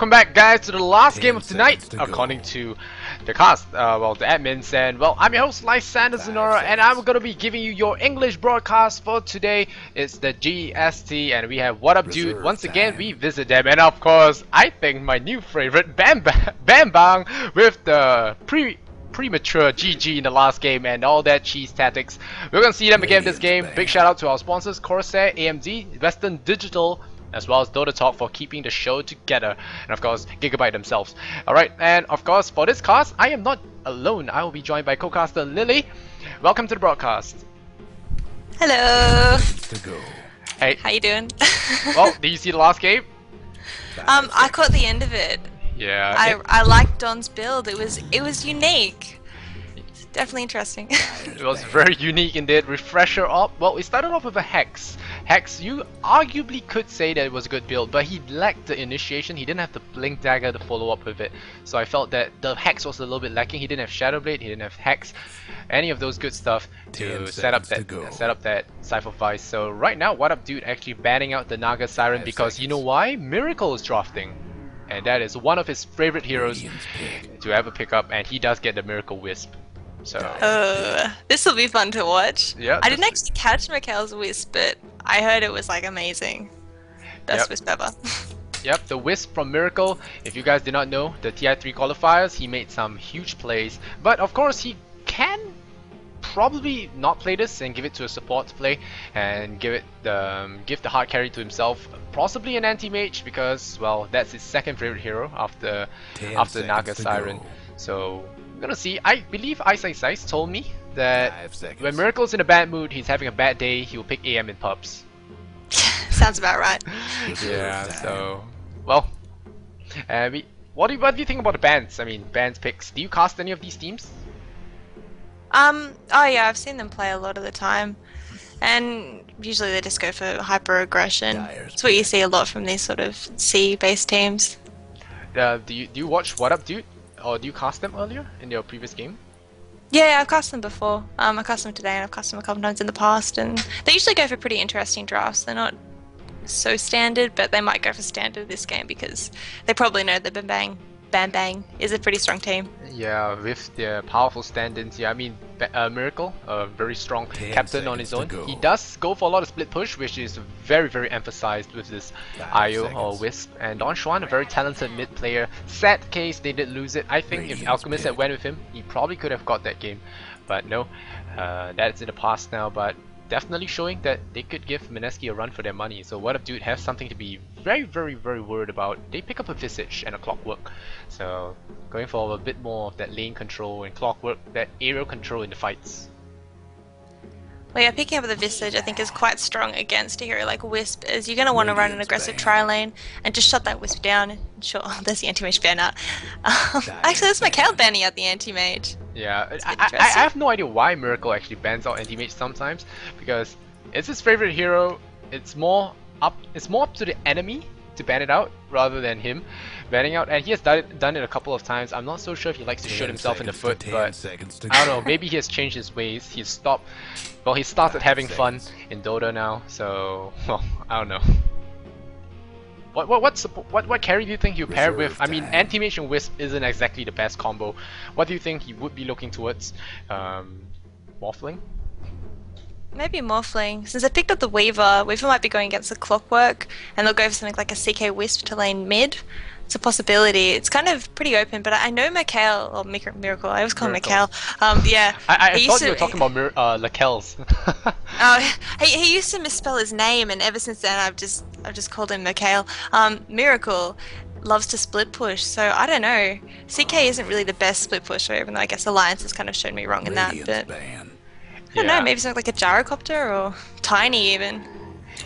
Welcome back guys to the last game of tonight to according to the cast, uh, well the admins and well I'm your host Five Zenora and I'm gonna be giving you your English broadcast for today. It's the GEST and we have What Up Dude. Reserve Once again time. we visit them and of course I think my new favorite Bam Bam, Bambang with the pre premature GG in the last game and all that cheese tactics. We're gonna see them again this game. Big shout out to our sponsors Corsair, AMD, Western Digital, as well as Dota Talk for keeping the show together, and of course Gigabyte themselves. Alright, and of course for this cast, I am not alone. I will be joined by co-caster Lily. Welcome to the broadcast. Hello. to go. Hey, How you doing? well, did you see the last game? um, I caught the end of it. Yeah. I it- I liked Don's build. It was it was unique. Definitely interesting. It was very unique indeed. Refresher up. Well, we started off with a Hex. Hex, you arguably could say that it was a good build, but he lacked the initiation. He didn't have the Blink Dagger to follow up with it. So I felt that the Hex was a little bit lacking. He didn't have Shadow Blade. He didn't have Hex. Any of those good stuff to set up that to set up that Cypher Vice. So right now, what up, dude? Actually banning out the Naga Siren because you know why? Meracle is drafting, and that is one of his favorite heroes to ever pick up, and he does get the Meracle Wisp. So. uh, this will be fun to watch. Yeah, I didn't this- actually catch Mikhail's wisp, but I heard it was like amazing. Best Yep. wisp ever. Yep, the Wisp from Meracle. If you guys did not know, the TI3 qualifiers, he made some huge plays. But of course, he can probably not play this and give it to a support to play and give it the um, give the hard carry to himself. Possibly an anti-mage because well, that's his second favorite hero after Ten after Naga Siren. So I'm gonna see. I believe Ice Ice Ice told me that when Meracle's in a bad mood, he's having a bad day, he will pick AM in pubs. Sounds about right. Yeah, so well, uh, we, what do you, what do you think about the bands? I mean, bands picks. Do you cast any of these teams? Um. Oh yeah, I've seen them play a lot of the time, and usually they just go for hyper aggression. It's what you see a lot from these sort of SEA-based teams. Uh, do you do you watch What Up, dude? Or do you cast them earlier in your previous game? Yeah, I've cast them before. Um, I cast them today, and I've cast them a couple times in the past, and they usually go for pretty interesting drafts. They're not so standard, but they might go for standard this game because they probably know that Bang, Bambang is a pretty strong team. Yeah, with their powerful stand-ins. Yeah, I mean, Ba- uh, Meracle, a very strong Ten captain on his own. seconds He does go for a lot of split push, which is very, very emphasized with this Five IO or. Wisp. And Don Juan, a very talented mid player. Sad case they did lose it. I think if Radiant's Alchemist had went with him, he probably could have got that game. But no, uh, that's in the past now. But definitely showing that they could give Mineski a run for their money. So what up dude have something to be very, very, very worried about? They pick up a Visage and a Clockwork. So going for a bit more of that lane control and Clockwork, that aerial control in the fights. Well, yeah, picking up the Visage I think is quite strong against a hero like Wisp, as you're going to want to run an aggressive tri lane and just shut that Wisp down. Sure, there's the anti-mage ban out. Um, actually, that's Mikhail banning out the anti-mage. Yeah, I, I, I have no idea why Meracle actually bans out anti-mage sometimes because it's his favorite hero. It's more up. It's more up to the enemy to ban it out rather than him banning out. And he has done it, done it a couple of times. I'm not so sure if he likes to shoot himself in the foot, but I don't know. Maybe he has changed his ways. He's stopped. Well, he started Five having fun in Dota now. So, well, I don't know. What what what's what what carry do you think you pair with? Reserve I mean, time. anti-mage and wisp isn't exactly the best combo. What do you think he would be looking towards? Um, Morphling? Maybe Morphling. Since I picked up the Weaver, Weaver might be going against the Clockwork, and they'll go for something like a CK Wisp to lane mid. It's a possibility. It's kind of pretty open, but I know Mikhail, or Mir- Meracle, I always call him Meracle. Mikhail. Um, yeah. I, I he thought used you were to- talking about Mir- uh, Lakel's. Oh, he, he used to misspell his name, and ever since then, I've just I've just called him Mikhail. Um, Meracle loves to split push, so I don't know. CK isn't really the best split pusher, even though I guess Alliance has kind of shown me wrong in that. But ban. I don't know, maybe something like a gyrocopter or Tiny even.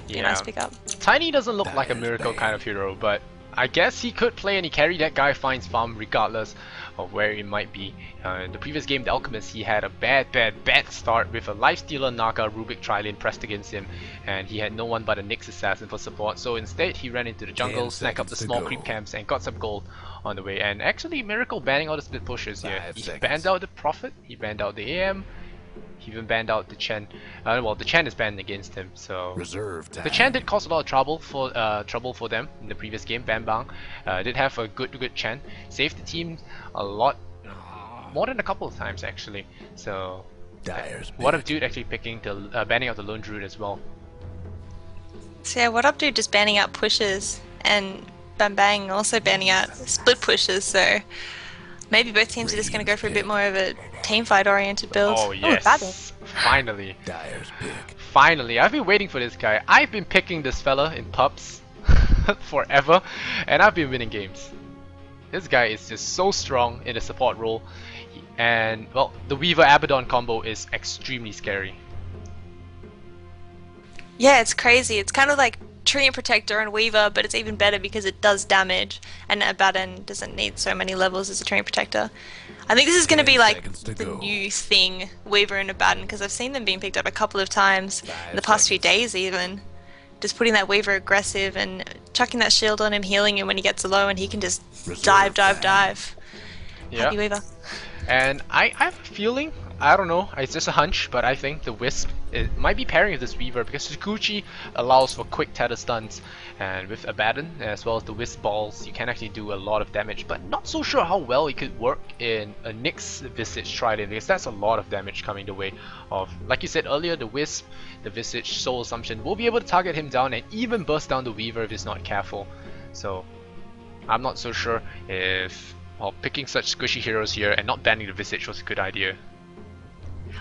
Be a nice pickup. Tiny doesn't look like a miracle bad. kind of hero, but I guess he could play and he carry that guy finds farm regardless of where it might be. Uh, in the previous game, the Alchemist, he had a bad, bad, bad start with a Lifestealer Naga Rubick Trilane pressed against him, and he had no one but a Nyx Assassin for support. So instead, he ran into the jungle, snacked up the small go. creep camps, and got some gold on the way. And actually, Meracle banning all the split pushes here. Five He seconds. banned out the Prophet, he banned out the AM, He even banned out the Chen. Uh, well, the Chen is banned against him, so Reserve time. the Chen did cause a lot of trouble for uh, trouble for them in the previous game. Bang Bang uh, did have a good good Chen, saved the team a lot, more than a couple of times actually. So Dire's what up dude actually picking the uh, banning out the lone druid as well? So yeah, what up dude just banning out pushes and Bang Bang also banning out split pushes, so maybe both teams are just gonna go for a bit more of a team fight oriented build. Oh Ooh, yes, finally, Dire's pick. finally! I've been waiting for this guy. I've been picking this fella in pubs forever, and I've been winning games. This guy is just so strong in the support role, and well, the Weaver Abaddon combo is extremely scary. Yeah, it's crazy. It's kind of like Treant Protector and Weaver, but it's even better because it does damage, and Abaddon doesn't need so many levels as a Treant Protector. I think this is going to be like to the go. new thing, Weaver and Abaddon, because I've seen them being picked up a couple of times in the past few days, even. Just putting that Weaver aggressive and chucking that shield on him, healing him when he gets low, and he can just Reserve dive, dive, time. dive. Yeah. Happy Weaver. And I, I have a feeling, I don't know, it's just a hunch, but I think the Wisp it might be pairing with this Weaver because Shukuchi allows for quick tether stuns, and with Abaddon as well as the Wisp balls, you can actually do a lot of damage. But not so sure how well it could work in a Nyx Visage Trident because that's a lot of damage coming the way of, like you said earlier, the Wisp, the Visage Soul Assumption will be able to target him down and even burst down the Weaver if he's not careful. So I'm not so sure if well, picking such squishy heroes here and not banning the Visage was a good idea.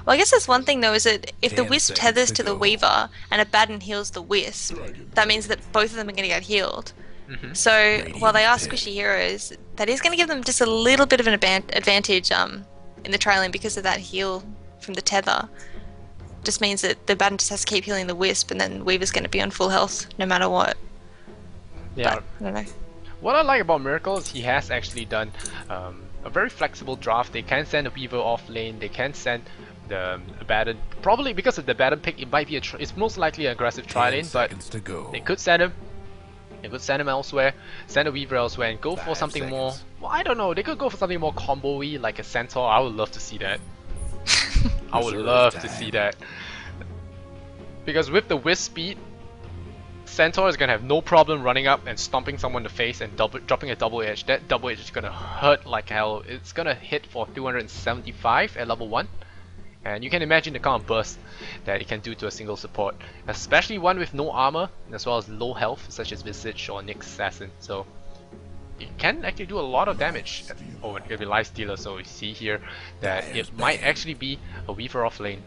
Well, I guess there's one thing though, is that if the Wisp tethers to to the. Weaver and Abaddon heals the Wisp, that means that both of them are going to get healed. Mhm. So while they are Radiant squishy heroes, that is going to give them just a little bit of an advan- advantage um, in the trialing because of that heal from the tether. Just means that the Abaddon just has to keep healing the Wisp, and then Weaver's going to be on full health no matter what. Yeah. But, I don't know. What I like about Meracle is he has actually done um, a very flexible draft. They can send a Weaver off lane. They can send the um, Abaddon. Probably because of the Abaddon pick, it might be a. Tr- it's most likely an aggressive tri Ten lane, but seconds to go. they could send him. They could send him elsewhere, send a Weaver elsewhere, and go for Five something more. Well, I don't know. They could go for something more combo-y, like a Centaur. I would love to see that. I would love to see that. Because with the Wisp speed, Centaur is gonna have no problem running up and stomping someone in the face and double, dropping a double edge. That double edge is gonna hurt like hell. It's gonna hit for 275 at level 1. And you can imagine the kind of burst that it can do to a single support. Especially one with no armor, as well as low health, such as Visage or Nyx Assassin. So it can actually do a lot of damage. Oh, it's gonna be Life Stealer, so you see here that That is it might actually be a Weaver off lane.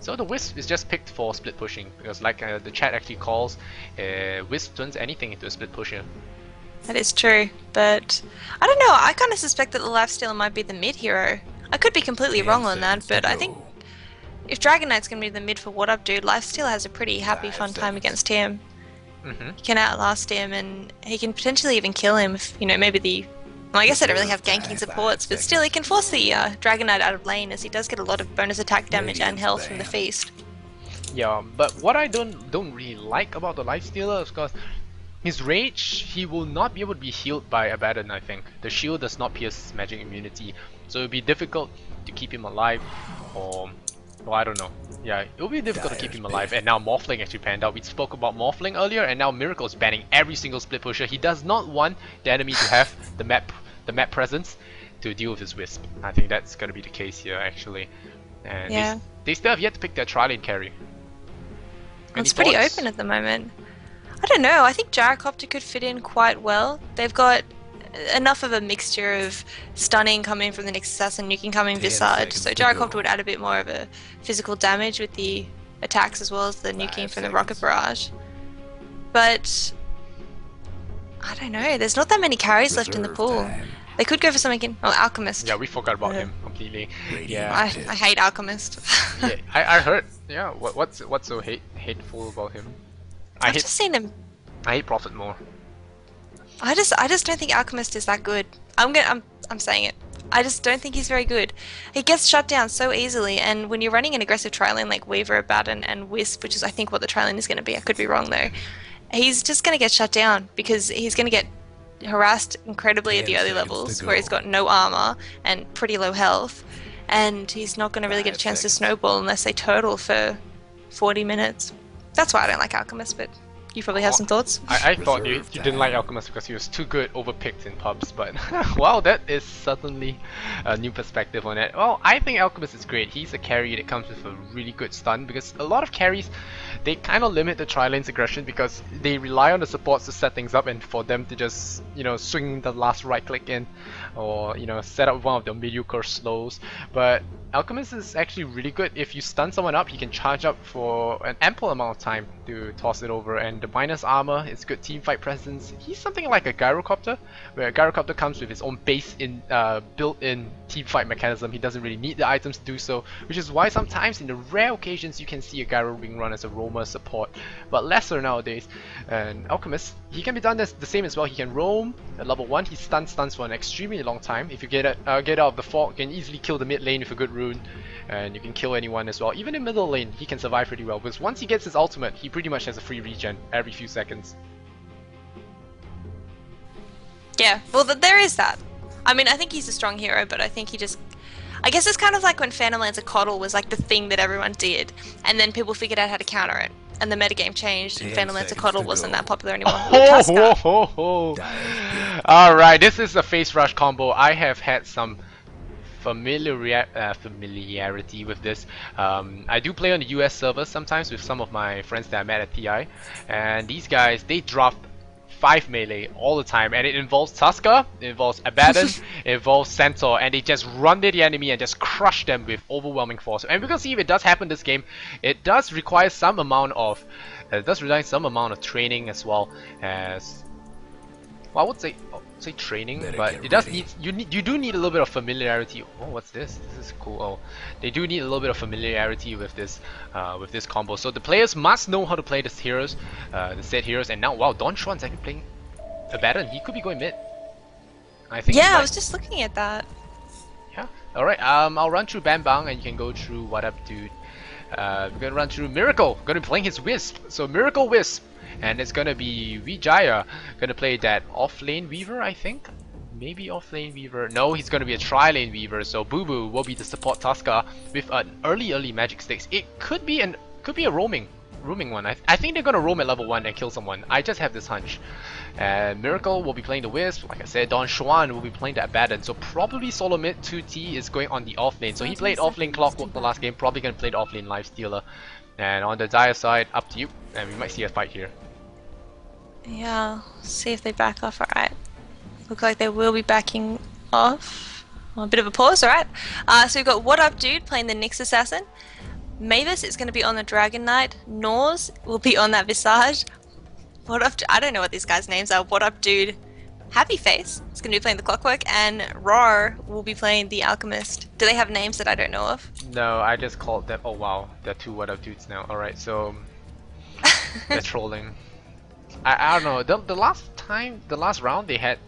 So the Wisp is just picked for split pushing, because like uh, the chat actually calls, uh, Wisp turns anything into a split pusher. That is true, but I don't know. I kind of suspect that the Lifestealer might be the mid hero. I could be completely Ten wrong on that, seconds to but I think if Dragon Knight's gonna be the mid for what up, dude, Lifestealer has a pretty happy, Five fun time seconds. against him. Mm-hmm. He can outlast him, and he can potentially even kill him. If you know, maybe the. Well, I guess I don't really have ganking supports, but still, he can force the uh, Dragon Knight out of lane as he does get a lot of bonus attack damage and Radiant's health from the feast. Yeah, but what I don't don't really like about the Life Stealer is because his rage, he will not be able to be healed by Abaddon, I think. The shield does not pierce magic immunity, so it'll be difficult to keep him alive, or... Well, I don't know. Yeah, it'll be difficult to keep him alive, and now Morphling actually panned out. We spoke about Morphling earlier, and now Meracle is banning every single split pusher. He does not want the enemy to have the map the map presence to deal with his Wisp. I think that's gonna be the case here, actually. And they Yeah. they, still have yet to pick their Trilane carry. Any it's pretty thoughts? open at the moment. I don't know. I think Gyrocopter could fit in quite well. They've got enough of a mixture of stunning coming from the Nyx Assassin, nuking coming Ten Visage. So to Gyrocopter would add a bit more of a physical damage with the attacks as well as the nuking Five from the rocket barrage. But I don't know. There's not that many carries left in the pool. time. They could go for something in. Oh, Alchemist. Yeah, we forgot about Yeah. him completely. Radiant Yeah. I, I hate Alchemist. yeah, I, I heard. Yeah, what, what's what's so hate hateful about him? I I've hate just seen him I hate Prophet more. I just I just don't think Alchemist is that good. I'm gonna I'm I'm saying it. I just don't think he's very good. He gets shut down so easily, and when you're running an aggressive trialing like Weaver, Abaddon, and Wisp, which is I think what the trialing is going to be, I could be wrong though, he's just going to get shut down because he's going to get harassed incredibly at the early levels to where he's got no armor and pretty low health, and he's not going to really get a chance to snowball unless they turtle for 40 minutes. That's why I don't like Alchemist, but you probably have some thoughts. I, I thought you, you didn't like. Alchemist because he was too good overpicked in pubs, but wow, that is certainly a new perspective on it. Well, I think Alchemist is great. He's a carry that comes with a really good stun because a lot of carries they kind of limit the tri-lane's aggression because they rely on the supports to set things up and for them to just you know swing the last right click in or you know set up one of their mediocre slows. But Alchemist is actually really good. If you stun someone up, he can charge up for an ample amount of time to toss it over. And the minus armor is good team fight presence. He's something like a Gyrocopter, where a Gyrocopter comes with his own base in uh, built-in team fight mechanism. He doesn't really need the items to do so, which is why sometimes in the rare occasions you can see a Gyro being run as a roamer support, but lesser nowadays. And Alchemist, he can be done the same as well. He can roam at level one. He stun stuns for an extremely long time. If you get it, uh, get out of the fog, you can easily kill the mid lane with a good rune, and you can kill anyone as well. Even in middle lane, he can survive pretty well because once he gets his ultimate, he pretty much has a free regen every few seconds. Yeah, well, th- there is that. I mean, I think he's a strong hero, but I think he just. I guess it's kind of like when Phantom Lancer Coddle was like the thing that everyone did, and then people figured out how to counter it, and the metagame changed, and Phantom Lancer Coddle wasn't that popular anymore. Oh. Alright, this is a face rush combo. I have had some familiar, uh, familiarity with this. Um, I do play on the US server sometimes with some of my friends that I met at TI, and these guys, they dropped 5 melee all the time, and it involves Tuskar, it involves Abaddon, it involves Centaur, and they just run to the enemy and just crush them with overwhelming force. And we can see if it does happen this game, it does require some amount of, uh, it does require some amount of training as well as, well I would say say training, Better but it does ready. need you need you do need a little bit of familiarity. Oh, what's this? This is cool. Oh, they do need a little bit of familiarity with this uh, with this combo. So the players must know how to play these heroes, uh, the set heroes. And now, wow, Don Juan's actually playing a Abaddon. He could be going mid. I think. Yeah, I was just looking at that. Yeah. All right. Um, I'll run through Bambang, and you can go through what up, dude. Uh, we're gonna run through Meracle. Gonna be playing his Wisp. So Meracle Wisp, and it's gonna be Vijaya. Gonna play that off lane Weaver, I think. Maybe off lane Weaver. No, he's gonna be a tri lane Weaver. So Boo Boo will be the support Tuskar with an early, early magic sticks. It could be an could be a roaming roaming one. I, I think they're gonna roam at level one and kill someone. I just have this hunch. And Meracle will be playing the Wisp. Like I said, Don Juan will be playing the Abaddon. So probably solo mid 2T is going on the off lane. So he played off lane Clockwork the last game. Probably gonna play the off lane Life Stealer. And on the Dire side, up to you. And we might see a fight here. Yeah, see if they back off. Alright. Look like they will be backing off. Well, a bit of a pause, alright. Uh, so we've got What Up Dude playing the Nyx Assassin. Mavis is going to be on the Dragon Knight. Nors will be on that Visage. What Up I don't know what these guys' names are. What Up Dude Happy Face is going to be playing the Clockwork. And Rar will be playing the Alchemist. Do they have names that I don't know of? No, I just called them. Oh wow, they're two what up dudes now. Alright, so they're trolling. I, I don't know. The, the last time, the last round, they had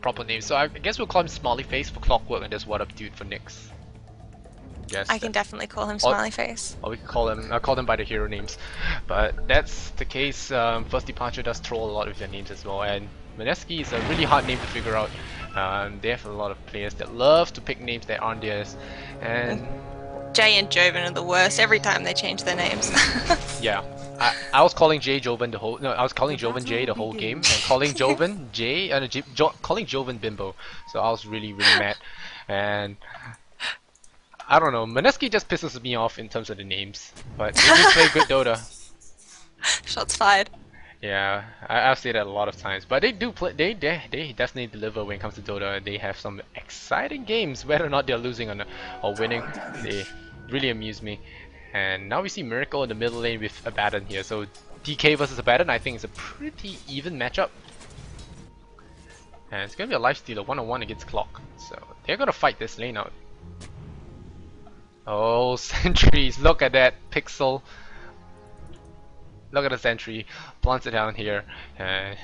proper names. So I guess we'll call him Smiley Face for Clockwork and just what up dude for Nyx. Yes. I can definitely call him Smiley Face. or we could call them uh, call them by the hero names. But that's the case. Um, First Departure does troll a lot with their names as well, and Mineski is a really hard name to figure out. Um, they have a lot of players that love to pick names that aren't theirs, and Jay and Joven are the worst every time they change their names. yeah. I, I was calling Jay Joven the whole no I was calling Joven Jay the whole game and calling Joven Jay and uh, jo, calling Joven Bimbo so I was really really mad and I don't know Mineski just pisses me off in terms of the names but they do play good Dota Shots fired. Yeah, I, I've said that a lot of times, but they do play. They they they definitely deliver when it comes to Dota. They have some exciting games, whether or not they're losing or, or winning. They really amuse me. And now we see Meracle in the middle lane with Abaddon here. So DK versus Abaddon, I think is a pretty even matchup. And it's gonna be a life stealer one on one against Clock. So they're gonna fight this lane out. Oh, sentries! Look at that pixel. Look at the sentry, plants it down here. Uh,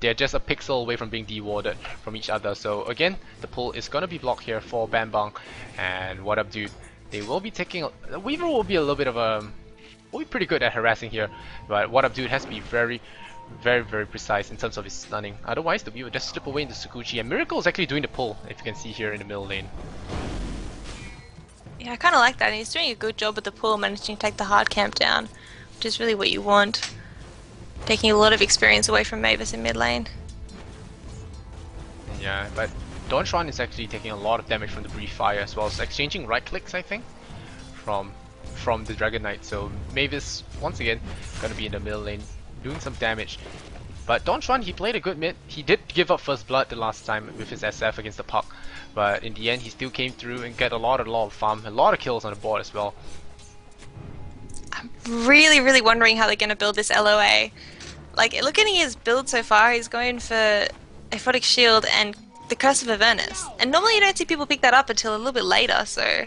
they're just a pixel away from being dewarded from each other. So again, the pull is gonna be blocked here for Bambang. And what up, dude? They will be taking. Weaver will be a little bit of a. Will be pretty good at harassing here, but what up, dude has to be very, very, very precise in terms of his stunning. Otherwise, the Weaver just slip away into Shukuchi. And Meracle is actually doing the pull, if you can see here in the middle lane. Yeah, I kind of like that. He's doing a good job with the pull, managing to take the hard camp down, which is really what you want. Taking a lot of experience away from Mavis in mid lane. Yeah, but Don Juan is actually taking a lot of damage from the breathe fire as well as exchanging right clicks, I think, from from the Dragon Knight. So Mavis once again gonna be in the middle lane doing some damage. But Don Juan, he played a good mid. He did give up first blood the last time with his SF against the Puck. But in the end, he still came through and get a lot, a lot of farm, a lot of kills on the board as well. I'm really, really wondering how they're going to build this LOA. Like, looking at his build so far, he's going for Aphotic Shield and the Curse of Avernus. And normally you don't see people pick that up until a little bit later, so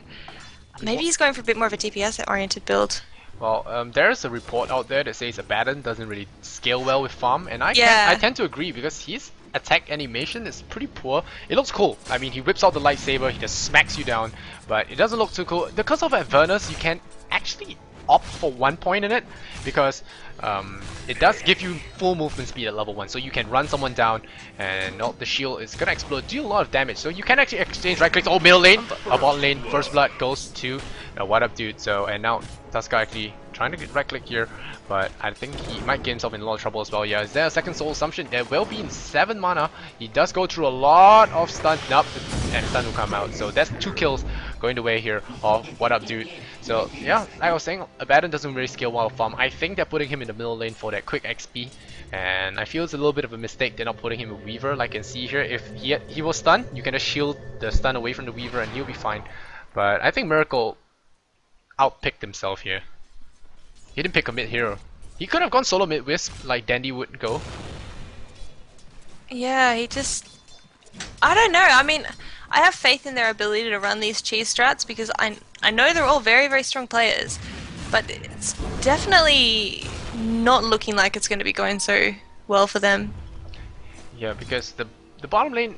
maybe he's going for a bit more of a DPS-oriented build. Well, um, there's a report out there that says Abaddon doesn't really scale well with farm, and I, yeah. tend, I tend to agree because his attack animation is pretty poor. It looks cool. I mean, he whips out the lightsaber, he just smacks you down, but it doesn't look too cool. Curse of Avernus, you can actually opt for one point in it because um, it does give you full movement speed at level 1 so you can run someone down and oh, the shield is gonna explode do a lot of damage. So you can actually exchange right clicks. Oh middle lane a bottom lane. First blood goes to uh, what up dude? So and now Tuskar actually trying to get right click here but I think he might get himself in a lot of trouble as well. Yeah is there a second soul assumption? There will be in 7 mana. He does go through a lot of stun up and stun will come out. So that's two kills going the way here of what up dude so yeah, like I was saying, Abaddon doesn't really scale well farm. I think they're putting him in the middle lane for that quick XP, and I feel it's a little bit of a mistake they're not putting him with Weaver. Like can see here, if he he was stunned, you can just shield the stun away from the Weaver and he'll be fine. But I think Meracle outpicked himself here. He didn't pick a mid hero. He could have gone solo mid wisp like Dendi would go. Yeah, he just I don't know. I mean, I have faith in their ability to run these cheese strats because I I know they're all very very strong players, but it's definitely not looking like it's going to be going so well for them. Yeah, because the the bottom lane.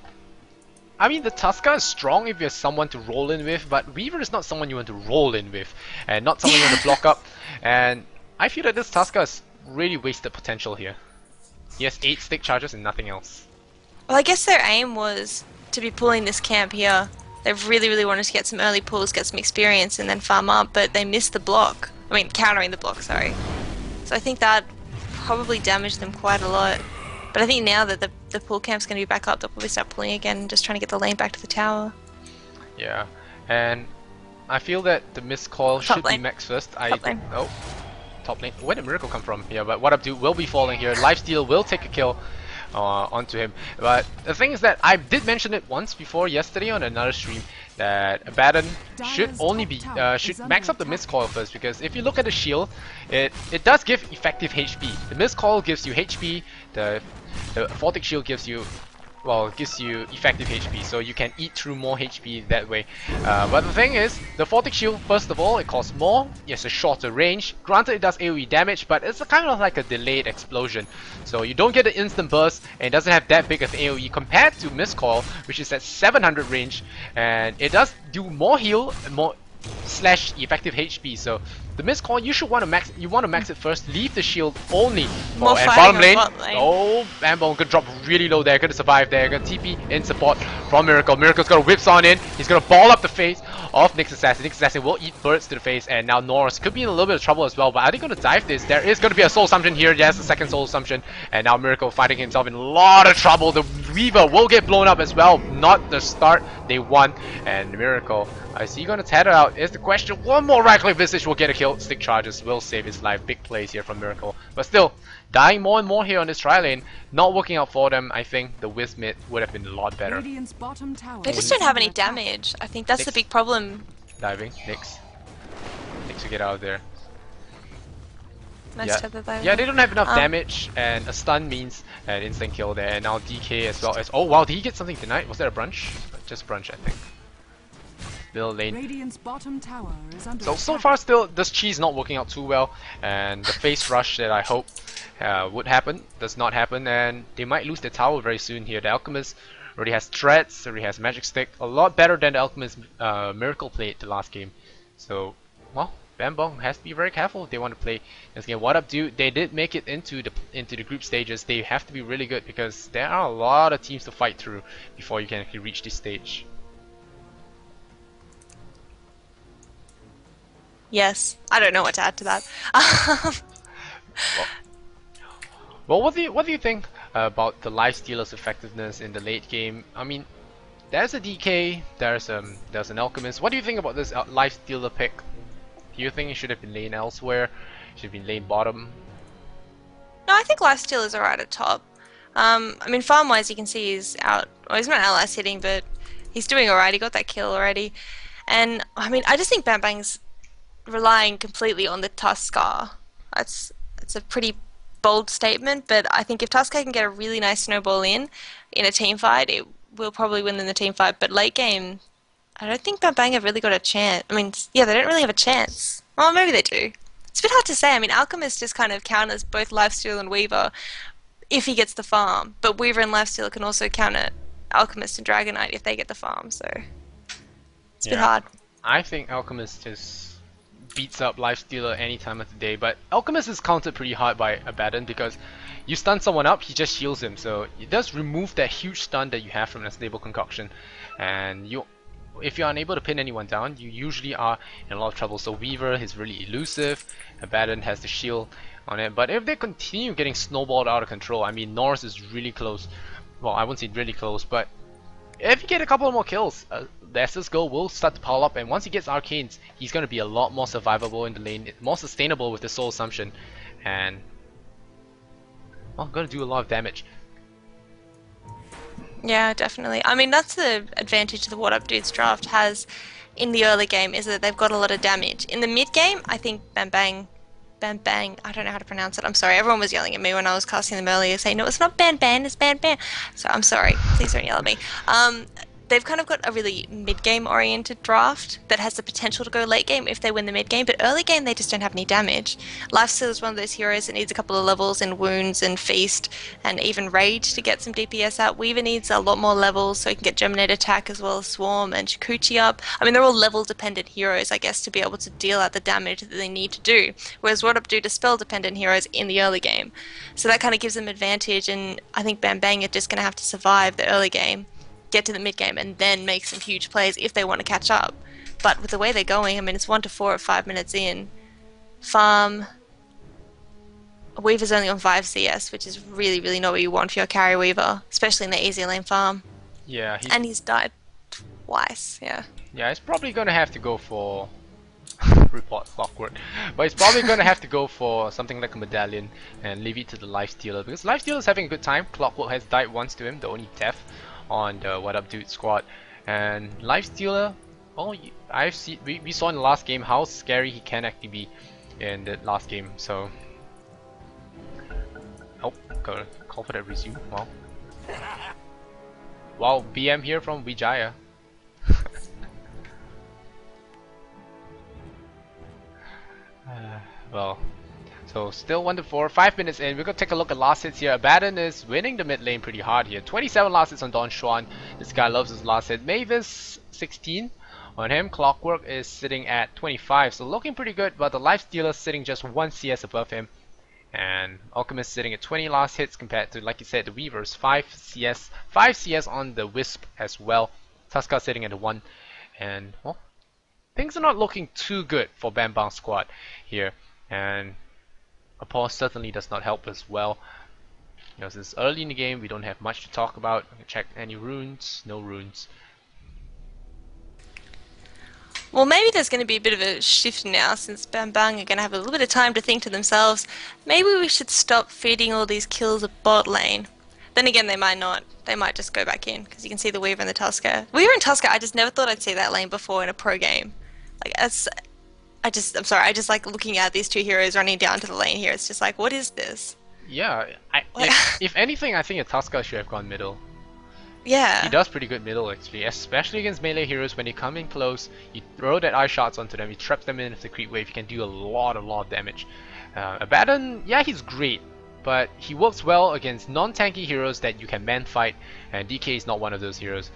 I mean, the Tuskar is strong if you're someone to roll in with, but Weaver is not someone you want to roll in with, and not someone you want to block up. And I feel that this Tuskar is really wasted potential here. He has 8 stick charges and nothing else. Well, I guess their aim was to be pulling this camp here. They really, really wanted to get some early pulls, get some experience, and then farm up, but they missed the block. I mean, countering the block, sorry. So I think that probably damaged them quite a lot. But I think now that the, the pull camp's going to be back up, they'll probably start pulling again, just trying to get the lane back to the tower. Yeah, and I feel that the Mist Coil top should lane. be max first. I top lane. Oh, top lane. Where did Meracle come from? Yeah, but what up do will be falling here. Lifesteal will take a kill uh, onto him. But the thing is that I did mention it once before yesterday on another stream that Abaddon should only be uh, should max up the Mist Coil first because if you look at the shield, it it does give effective HP. The Mist Coil gives you HP. The the Aphotic shield gives you well, it gives you effective HP, so you can eat through more HP that way. Uh, but the thing is, the Aphotic Shield, first of all, it costs more, it's a shorter range. Granted, it does AoE damage, but it's kind of like a delayed explosion. So you don't get an instant burst, and it doesn't have that big of AoE compared to Mist Coil, which is at 700 range, and it does do more heal, more slash effective HP. So the Mist Coil, you should want to max. You want to max it first. Leave the shield only. More oh, and bottom lane. lane. Oh, Ambone gonna drop really low there. Gonna survive there. Gonna TP in support from Meracle. Meracle's gonna whips on in. He's gonna ball up the face of Nyx Assassin. Nyx Assassin will eat birds to the face, and now Norris could be in a little bit of trouble as well. But are they gonna dive this? There is gonna be a soul assumption here. Yes, a second soul assumption, and now Meracle fighting himself in a lot of trouble. The Weaver will get blown up as well. Not the start they won, and Meracle is he gonna tether out? Is the question. One more right click Visage will get a kill. Stick charges will save his life. Big plays here from Meracle. But still, dying more and more here on this tri lane. Not working out for them. I think the Wisp mid would have been a lot better. They just don't have any damage. I think that's Nyx. the big problem. Diving. Nyx. Nyx to get out of there. Nice yeah. yeah, they don't have enough um, damage, and a stun means an instant kill there, and now DK as well as. Oh wow, did he get something tonight? Was that a brunch? Just brunch, I think lane. so so far still this cheese not working out too well and the face rush that I hope uh, would happen does not happen and they might lose their tower very soon here. The Alchemist already has treads, already has magic stick, a lot better than the Alchemist uh, Meracle played the last game. So well Bambang has to be very careful if they want to play this game. What up, dude? They did make it into the into the group stages. They have to be really good because there are a lot of teams to fight through before you can actually reach this stage. Yes, I don't know what to add to that. well, what do you what do you think about the lifestealer's effectiveness in the late game? I mean, there's a DK, there's um there's an alchemist. What do you think about this uh, lifestealer pick? Do you think it should have been lane elsewhere? Should have been lane bottom? No, I think lifesteal is alright at top. Um, I mean, farm wise, you can see he's out. Well, he's not LS hitting, but he's doing alright. He got that kill already. And I mean, I just think Bang Bang's relying completely on the Tuskar. That's it's a pretty bold statement, but I think if Tuskar can get a really nice snowball in in a team fight, it will probably win in the team fight. But late game, I don't think Bang Bang have really got a chance. I mean, yeah, they don't really have a chance. Well, maybe they do. It's a bit hard to say. I mean, Alchemist just kind of counters both Lifesteal and Weaver if he gets the farm, but Weaver and Lifesteal can also counter Alchemist and Dragon Knight if they get the farm. So it's a yeah. bit hard. I think Alchemist just beats up Lifestealer any time of the day, but Alchemist is countered pretty hard by Abaddon because you stun someone up, he just heals him, so it does remove that huge stun that you have from a stable concoction, and you if you're unable to pin anyone down, you usually are in a lot of trouble. So Weaver is really elusive, Abaddon has the shield on it, but if they continue getting snowballed out of control, I mean Norris is really close, well I wouldn't say really close, but if you get a couple more kills, uh, the SS Go will start to pile up, and once he gets Arcanes, he's going to be a lot more survivable in the lane, more sustainable with the Soul Assumption, and well, going to do a lot of damage. Yeah, definitely. I mean, that's the advantage the What Up Dudes draft has in the early game is that they've got a lot of damage. In the mid game, I think Bang Bang, Bang Bang, I don't know how to pronounce it. I'm sorry. Everyone was yelling at me when I was casting them earlier, saying, no, it's not Bang Bang, it's Bang Bang. So I'm sorry. Please don't yell at me. Um, they've kind of got a really mid-game oriented draft that has the potential to go late game if they win the mid-game, but early game they just don't have any damage. Lifesteal is one of those heroes that needs a couple of levels in Wounds and Feast and even Rage to get some DPS out. Weaver needs a lot more levels so he can get Geminate Attack as well as Swarm and Shukuchi up. I mean, they're all level-dependent heroes, I guess, to be able to deal out the damage that they need to do, whereas what up do to spell-dependent heroes in the early game. So that kind of gives them advantage, and I think Bang Bang are just going to have to survive the early game get to the mid game and then make some huge plays if they want to catch up. But with the way they're going, I mean, it's one to four or five minutes in. Farm. Weaver's only on 5 CS, which is really, really not what you want for your carry Weaver, especially in the easy lane farm. Yeah. He's... And he's died twice, yeah. Yeah, he's probably going to have to go for report clockwork. But he's probably gonna have to go for something like a medallion and leave it to the life stealer because life stealer is having a good time. Clockwork has died once to him, the only death on the What Up Dude squad. And Lifestealer, oh, I've seen we, we saw in the last game how scary he can actually be in the last game. So, oh, gotta call for that resume. Well, wow, BM here from Vijaya. uh, well, so still 1 to 4, 5 minutes in. We're going to take a look at last hits here. Abaddon is winning the mid lane pretty hard here. 27 last hits on Don Juan. This guy loves his last hit. Mavis 16 on him. Clockwork is sitting at 25. So looking pretty good, but the Life Stealer sitting just 1 CS above him. And Alchemist sitting at 20 last hits compared to, like you said, the Weavers 5 CS. 5 CS on the Wisp as well. Tuskar sitting at 1. And, well, things are not looking too good for Bang squad here. And a pause certainly does not help as well. Because it's early in the game, we don't have much to talk about. Check any runes, no runes. Well, maybe there's going to be a bit of a shift now since Bang Bang are going to have a little bit of time to think to themselves, maybe we should stop feeding all these kills at bot lane. Then again, they might not. They might just go back in because you can see the Weaver and the Tuskar. Weaver and Tuskar, I just never thought I'd see that lane before in a pro game. Like, that's I just, I'm sorry, I just like looking at these two heroes running down to the lane here. It's just like, what is this? Yeah, I, if, if, anything, I think a Tuskar should have gone middle. Yeah. He does pretty good middle actually, especially against melee heroes. When you come in close, you throw that ice shards onto them, you trap them in with the creep wave, you can do a lot, a lot of damage. Uh, Abaddon, yeah, he's great, but he works well against non-tanky heroes that you can man fight, and DK is not one of those heroes.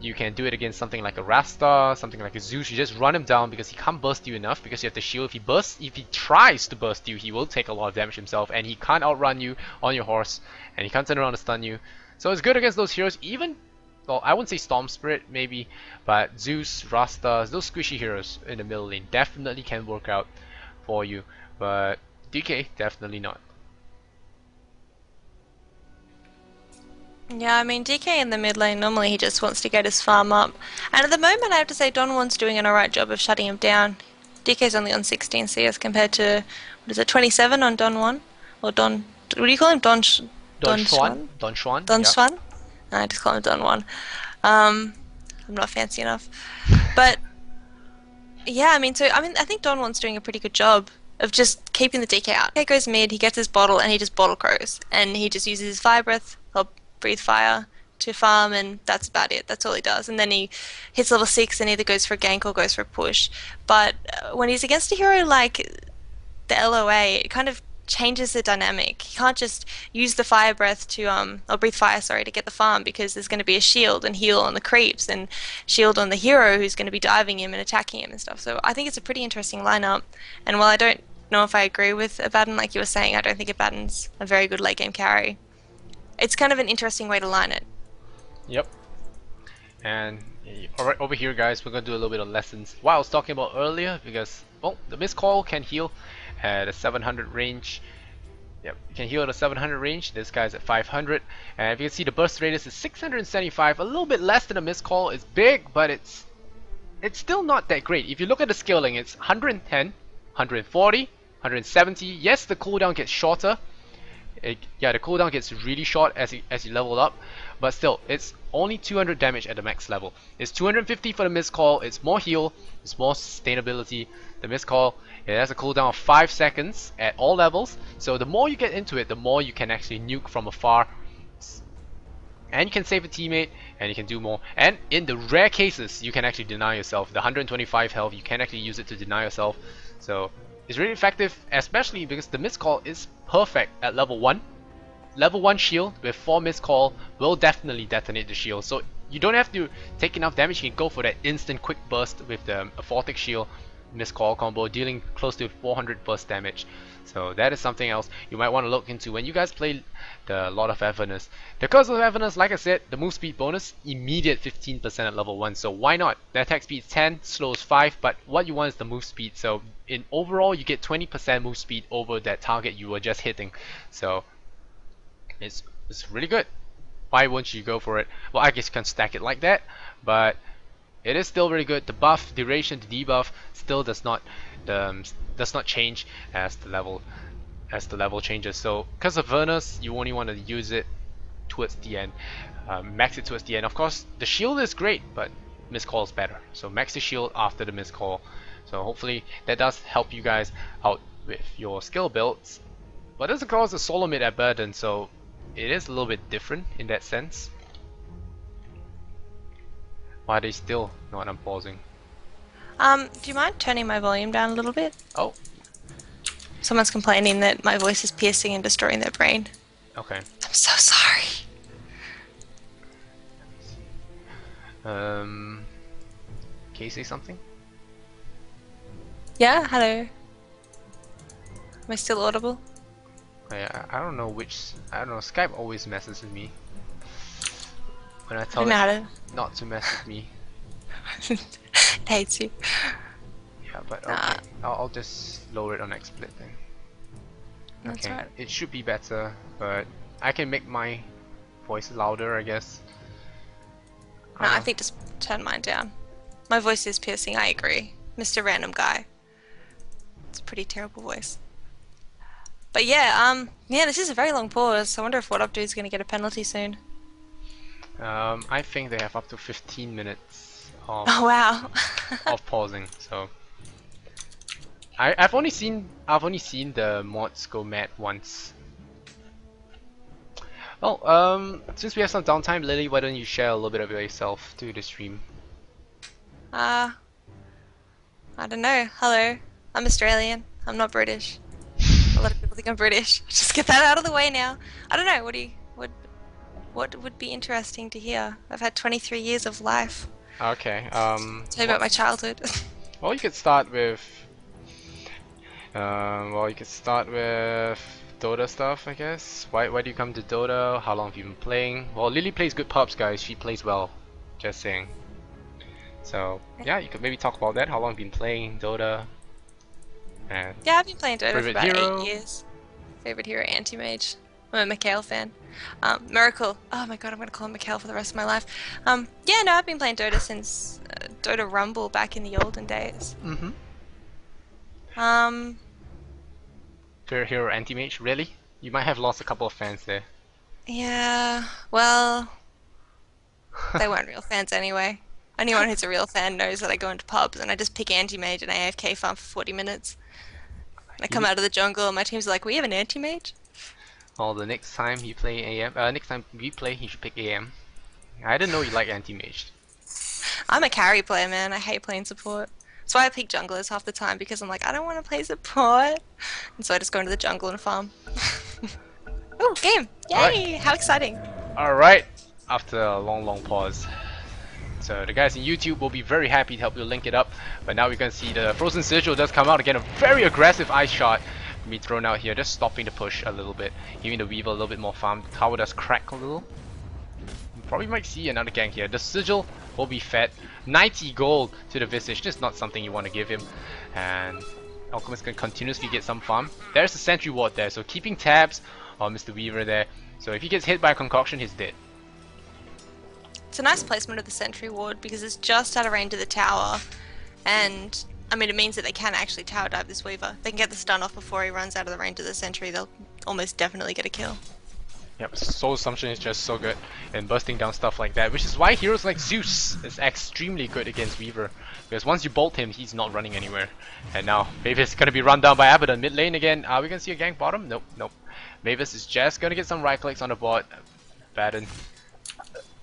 You can do it against something like a Rhasta, something like a Zeus. You just run him down because he can't burst you enough because you have the shield. If he bursts, if he tries to burst you, he will take a lot of damage himself, and he can't outrun you on your horse, and he can't turn around to stun you. So it's good against those heroes. Even well, I wouldn't say Storm Spirit maybe, but Zeus, Rhasta, those squishy heroes in the middle lane definitely can work out for you. But DK definitely not. Yeah, I mean DK in the mid lane normally he just wants to get his farm up, and at the moment I have to say Don Juan's doing an alright job of shutting him down. DK's only on 16 CS compared to what is it 27 on Don Juan or Don what do you call him Don Sh- Don Juan. Don Juan. Don yeah. No, I just call him Don Juan. Um, I'm not fancy enough, but yeah, I mean so I mean I think Don Juan's doing a pretty good job of just keeping the DK out. DK goes mid, he gets his bottle, and he just bottle crows, and he just uses his fire breath or breathe fire to farm, and that's about it. That's all he does. And then he hits level six and either goes for a gank or goes for a push. But uh, when he's against a hero like the LOA, it kind of changes the dynamic. He can't just use the fire breath to um or breathe fire, sorry, to get the farm because there's going to be a shield and heal on the creeps and shield on the hero who's going to be diving him and attacking him and stuff. So I think it's a pretty interesting lineup. And while I don't know if I agree with Abaddon, like you were saying, I don't think Abaddon's a very good late game carry. It's kind of an interesting way to line it. Yep. And alright, over here, guys, we're gonna do a little bit of lessons. What I was talking about earlier, because well, the Mist Coil can heal at a 700 range. Yep, you can heal at a 700 range. This guy's at 500, and if you can see, the burst radius is 675. A little bit less than a Mist Coil. It's big, but it's it's still not that great. If you look at the scaling, it's 110, 140, 170. Yes, the cooldown gets shorter. It, yeah, the cooldown gets really short as you, as you level up, but still, it's only 200 damage at the max level. It's 250 for the Mist Coil. It's more heal. It's more sustainability. The Mist Coil it has a cooldown of 5 seconds at all levels. So the more you get into it, the more you can actually nuke from afar. And you can save a teammate, and you can do more. And in the rare cases, you can actually deny yourself. The 125 health, you can actually use it to deny yourself. So it's really effective, especially because the Mist Coil is perfect at level 1. Level 1 shield with 4 Mist Coil will definitely detonate the shield. So you don't have to take enough damage, you can go for that instant quick burst with the Aphotic shield Mist Coil combo dealing close to 400 burst damage. So that is something else you might want to look into when you guys play the Lord of Avernus. The Curse of Avernus, like I said, the move speed bonus, immediate 15% at level 1, so why not? The attack speed is 10, slows 5, but what you want is the move speed, so in overall you get 20% move speed over that target you were just hitting. So it's, it's really good. Why won't you go for it? Well, I guess you can stack it like that, but it is still very good. The buff, duration, the debuff still does not um, does not change as the level as the level changes. So Curse of Avernus, you only want to use it towards the end, um, max it towards the end. Of course, the shield is great, but Mist Coil is better. So max the shield after the Mist Coil. So hopefully that does help you guys out with your skill builds. But this of course a solo mid Abaddon, so it is a little bit different in that sense. Why are they still not unpausing? Um, do you mind turning my volume down a little bit? Oh, Someone's complaining that my voice is piercing and destroying their brain. okay. I'm so sorry. Um, can you say something? Yeah, hello. Am I still audible? I, I- I don't know which. I don't know. Skype always messes with me. When I tell it not to mess with me. hates you. Yeah, but okay. Nah. I'll, I'll just lower it on XSplit then. That's okay. right. It should be better, but I can make my voice louder, I guess. No, I think just turn mine down. My voice is piercing, I agree. Mr. Random Guy. It's a pretty terrible voice. But yeah, um, yeah, this is a very long pause. I wonder if What Up Dude is going to get a penalty soon. Um, I think they have up to 15 minutes of, Oh wow. of pausing, so. I, I've only seen I've only seen the mods go mad once. Well, um, since we have some downtime, Lily, why don't you share a little bit of yourself to the stream? Uh, I don't know. Hello. I'm Australian. I'm not British. A lot of people think I'm British. Just get that out of the way now. I don't know. What do you what would be interesting to hear? I've had 23 years of life. Okay. Um. Tell you about my childhood. Well, you could start with. Um, well, you could start with Dota stuff, I guess. Why why do you come to Dota? How long have you been playing? Well, Lily plays good pubs, guys. She plays well. Just saying. So yeah, you could maybe talk about that. How long have you been playing Dota? And Yeah, I've been playing Dota for about hero? eight years. Favorite hero, Anti-Mage. I'm a Mikhail fan. Um, Miracle. Oh my god, I'm gonna call him Mikhail for the rest of my life. Um, yeah, no, I've been playing Dota since uh, Dota Rumble back in the olden days. mm-hmm. Um, Favorite hero anti mage? Really? You might have lost a couple of fans there. yeah, well, they weren't real fans anyway. Anyone who's a real fan knows that I go into pubs and I just pick anti-mage and AFK farm for 40 minutes. And I come out of the jungle and my team's like, we have an anti-mage? Well, the next time you play AM, uh, next time we play, you should pick AM. I didn't know you like anti mage. I'm a carry player, man. I hate playing support. That's why I pick junglers half the time because I'm like, I don't want to play support. And so I just go into the jungle and farm. oh, game! Yay! Alright. How exciting! Alright, after a long, long pause. So the guys in YouTube will be very happy to help you link it up. But now we're gonna see the Frozen Sigil does come out again. A very aggressive ice shards be thrown out here, just stopping the push a little bit, giving the Weaver a little bit more farm. The tower does crack a little. You probably might see another gank here. The Sigil will be fed. 90 gold to the Visage, just not something you want to give him. And Alchemist can continuously get some farm. There's a sentry ward there, so keeping tabs on Mr. Weaver there. So if he gets hit by a concoction, he's dead. It's a nice placement of the sentry ward because it's just out of range of the tower. And, I mean, it means that they can actually tower dive this Weaver. They can get the stun off before he runs out of the range of the sentry. They'll almost definitely get a kill. Yep, Soul Assumption is just so good in busting down stuff like that, which is why heroes like Zeus is extremely good against Weaver. Because once you bolt him, he's not running anywhere. And now, Mavis is gonna be run down by Abaddon. Mid lane again, are we gonna see a gank bottom? Nope, nope. Mavis is just gonna get some right clicks on the bot. Abaddon.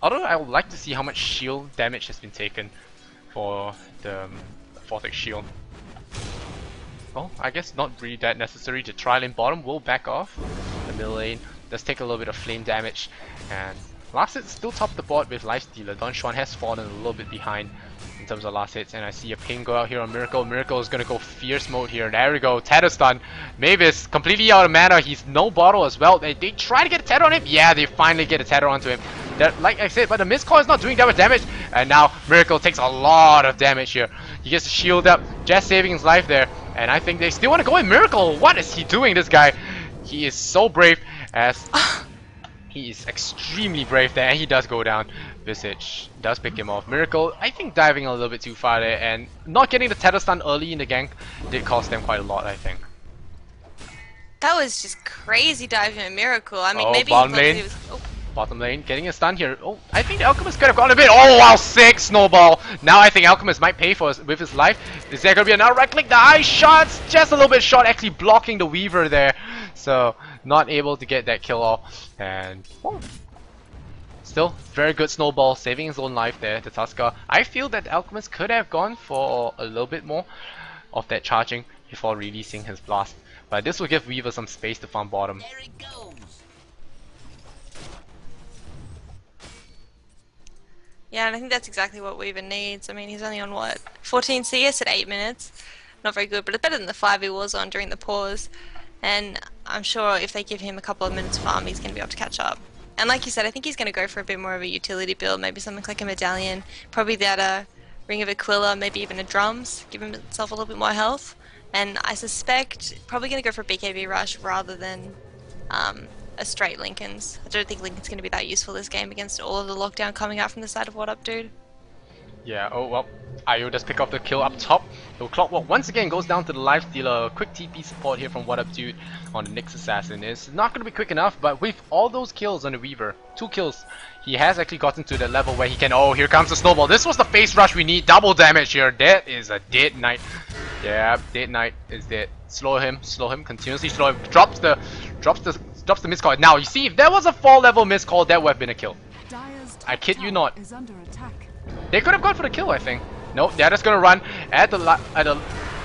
Although I would like to see how much shield damage has been taken for the um, um, shield. Well, I guess not really that necessary. The tri lane bottom will back off. The middle lane does take a little bit of flame damage. And last hit still top the board with Lifestealer. Don Juan has fallen a little bit behind in terms of last hits. And I see a ping go out here on Miracle. Miracle is gonna go fierce mode here. There we go. Tether stun. Mavis completely out of mana. He's no bottle as well. They, they try to get a tether on him. Yeah, they finally get a tether onto him. That, like I said, but the Mist Coil is not doing that much damage. And now Miracle takes a lot of damage here. He gets the shield up, just saving his life there. And I think they still want to go in Miracle. What is he doing, this guy? He is so brave as he is extremely brave there and he does go down. Visage does pick him off. Miracle, I think diving a little bit too far there and not getting the tether stun early in the gank did cost them quite a lot, I think. That was just crazy diving a miracle. I mean, Oh, maybe he he was. Oh, Bottom lane, getting a stun here. Oh, I think the Alchemist could have gone a bit. Oh wow, six snowball. Now I think Alchemist might pay for his, with his life. Is there gonna be another right click? The ice shards, just a little bit short, actually blocking the Weaver there. So not able to get that kill off. And oh, still very good snowball, saving his own life there. The Tuskar. I feel that Alchemist could have gone for a little bit more of that charging before releasing his blast. But this will give Weaver some space to farm bottom. There it goes. Yeah, and I think that's exactly what Weaver needs. I mean, he's only on what 14 CS at 8 minutes. Not very good, but it's better than the 5 he was on during the pause. And I'm sure if they give him a couple of minutes farm, he's going to be able to catch up. And like you said, I think he's going to go for a bit more of a utility build, maybe something like a medallion, probably that uh, Ring of Aquila, maybe even a drums, give himself a little bit more health. And I suspect probably going to go for a BKB rush rather than um, a straight Linken's. I don't think Linken's going to be that useful this game against all of the lockdown coming out from the side of What Up Dude. Yeah, oh well, Io does pick up the kill up top. So Clockwork once again goes down to the life stealer. Quick TP support here from What Up Dude on the Nyx Assassin. It's not going to be quick enough, but with all those kills on the Weaver, two kills, he has actually gotten to the level where he can, oh, here comes the snowball. This was the face rush we need, double damage here. That is a dead knight. Yeah, dead knight is dead. Slow him, slow him, continuously slow him. Drops the, drops the, drops the Mist Coil. Now, you see, if there was a 4 level Mist Coil, that would have been a kill. I kid you not. Is under attack. They could have gone for the kill, I think. No, they're just gonna run at the at the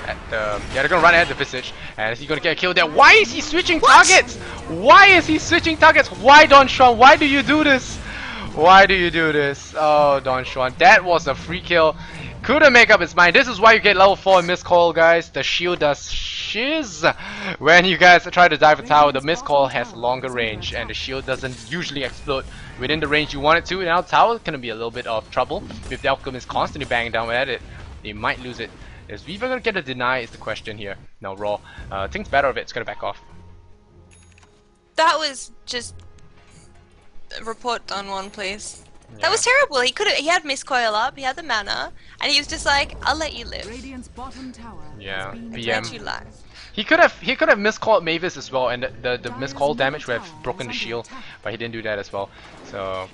at the yeah they're gonna run at the visage and he's gonna get a kill there. Why is he switching targets? Why is he switching targets? Why Don Juan? Why do you do this? Why do you do this? Oh Don Juan, that was a free kill Couldn't make up his mind. This is why you get level 4 Mist Coil, guys. The shield does shiz. When you guys try to dive a tower, the Mist Coil has longer range, and the shield doesn't usually explode within the range you want it to. Now tower gonna be a little bit of trouble. If the Alchemist constantly banging down at it, they might lose it. Is Weaver gonna get a deny is the question here. No, Raw. Uh, thinks better of it, it's gonna back off. That was just report on one, please. That was terrible. He could have. He had Mist Coil up. He had the mana, and he was just like, "I'll let you live." Radiant's bottom tower Yeah, has PM. Um, you lie. He could have he could have miscalled Mavis as well, and the the, the Mist Coil damage would have broken the shield, but he didn't do that as well. So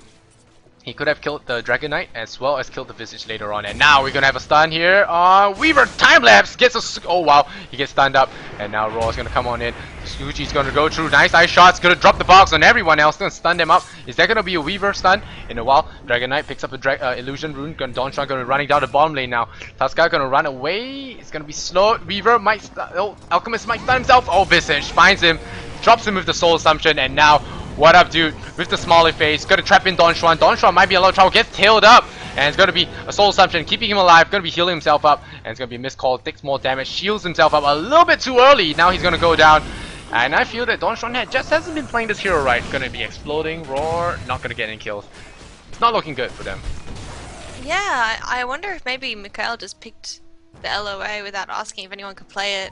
he could have killed the Dragon Knight as well as killed the Visage later on. And now we're gonna have a stun here. Uh, Weaver time lapse gets a oh wow he gets stunned up, and now Raw is gonna come on in. Suji's gonna go through nice ice shards, gonna drop the box on everyone else, gonna stun them up. Is that gonna be a Weaver stun in a while? Dragon Knight picks up a uh, illusion rune. Gonna Donshon gonna be running down the bottom lane now. Tuskar gonna run away. It's gonna be slow. Weaver might oh Alchemist might stun himself. Oh Visage finds him, drops him with the Soul Assumption, and now what up, dude? With the smaller face, gonna trap in Don Juan. Don Juan might be a lot of trouble, gets tailed up, and it's gonna be a soul assumption, keeping him alive, gonna be healing himself up, and it's gonna be a Mist Coil, takes more damage, shields himself up a little bit too early. Now he's gonna go down. And I feel that Don Juan just hasn't been playing this hero right. Gonna be exploding, roar, not gonna get any kills. It's not looking good for them. Yeah, I I wonder if maybe Mikhail just picked the LOA without asking if anyone could play it.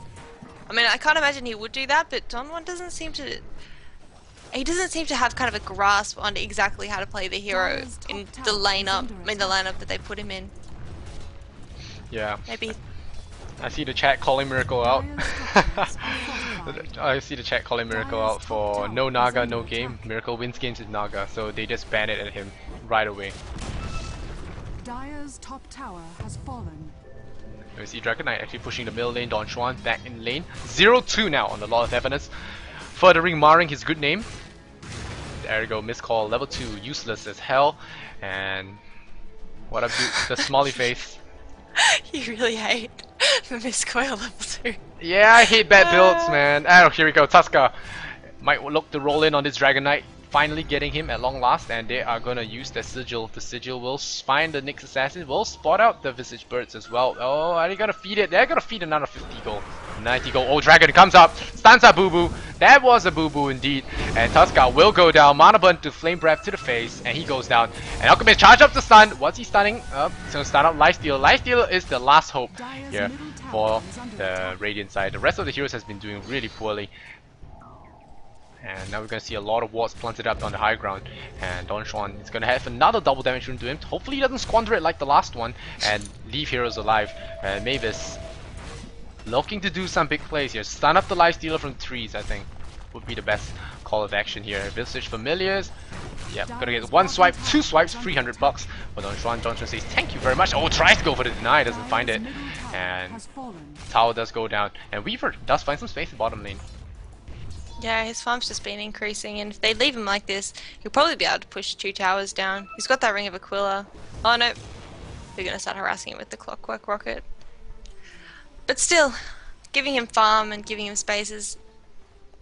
I mean, I can't imagine he would do that, but Don Juan doesn't seem to. He doesn't seem to have kind of a grasp on exactly how to play the hero in the lineup, in the lineup that they put him in. Yeah, Maybe I see the chat calling Miracle out. I see the chat calling Miracle out for no Naga, no game. Miracle wins games with Naga, so they just ban it at him right away. Dire's top tower has fallen. We see Dragon Knight actually pushing the middle lane, Don Juan back in lane. 0-2 now on the Lord of Avernus. Furthering marring his good name. There we go, Mist Coil, level 2, useless as hell. And what up dude, the smiley face. you really hate the Mist Coil level two. Yeah, I hate bad uh. builds, man. Oh, here we go, Tuskar. Might look to roll in on this Dragon Knight. Finally getting him at long last, and they are gonna use the sigil. The sigil will find the Nyx Assassin, will spot out the visage birds as well. Oh, are they gonna feed it? They're gonna feed another 50 gold. 90 gold. Oh, Dragon comes up, stuns up Boo Boo. That was a Boo Boo indeed. And Tuskar will go down. Mana Burn to Flame Breath to the face, and he goes down. And Alchemist charge up the stun. What's he stunning? Up. He's gonna stun up Lifesteal. Lifesteal is the last hope here for the Radiant side. The rest of the heroes has been doing really poorly. And now we're gonna see a lot of wards planted up on the high ground. And Don Juan is gonna have another double damage rune to him. Hopefully he doesn't squander it like the last one and leave heroes alive. And Mavis looking to do some big plays here. Stun up the life stealer from trees, I think, would be the best call of action here. Visage familiars. Yep, gonna get one swipe, two swipes, 300 bucks. But Don Juan, Don Juan says thank you very much. Oh, tries to go for the deny, doesn't find it. And. Tower does go down. And Weaver does find some space in bottom lane. Yeah, his farm's just been increasing, and if they leave him like this, he'll probably be able to push two towers down. He's got that Ring of Aquila. Oh no, we're gonna start harassing him with the Clockwork Rocket. But still, giving him farm and giving him spaces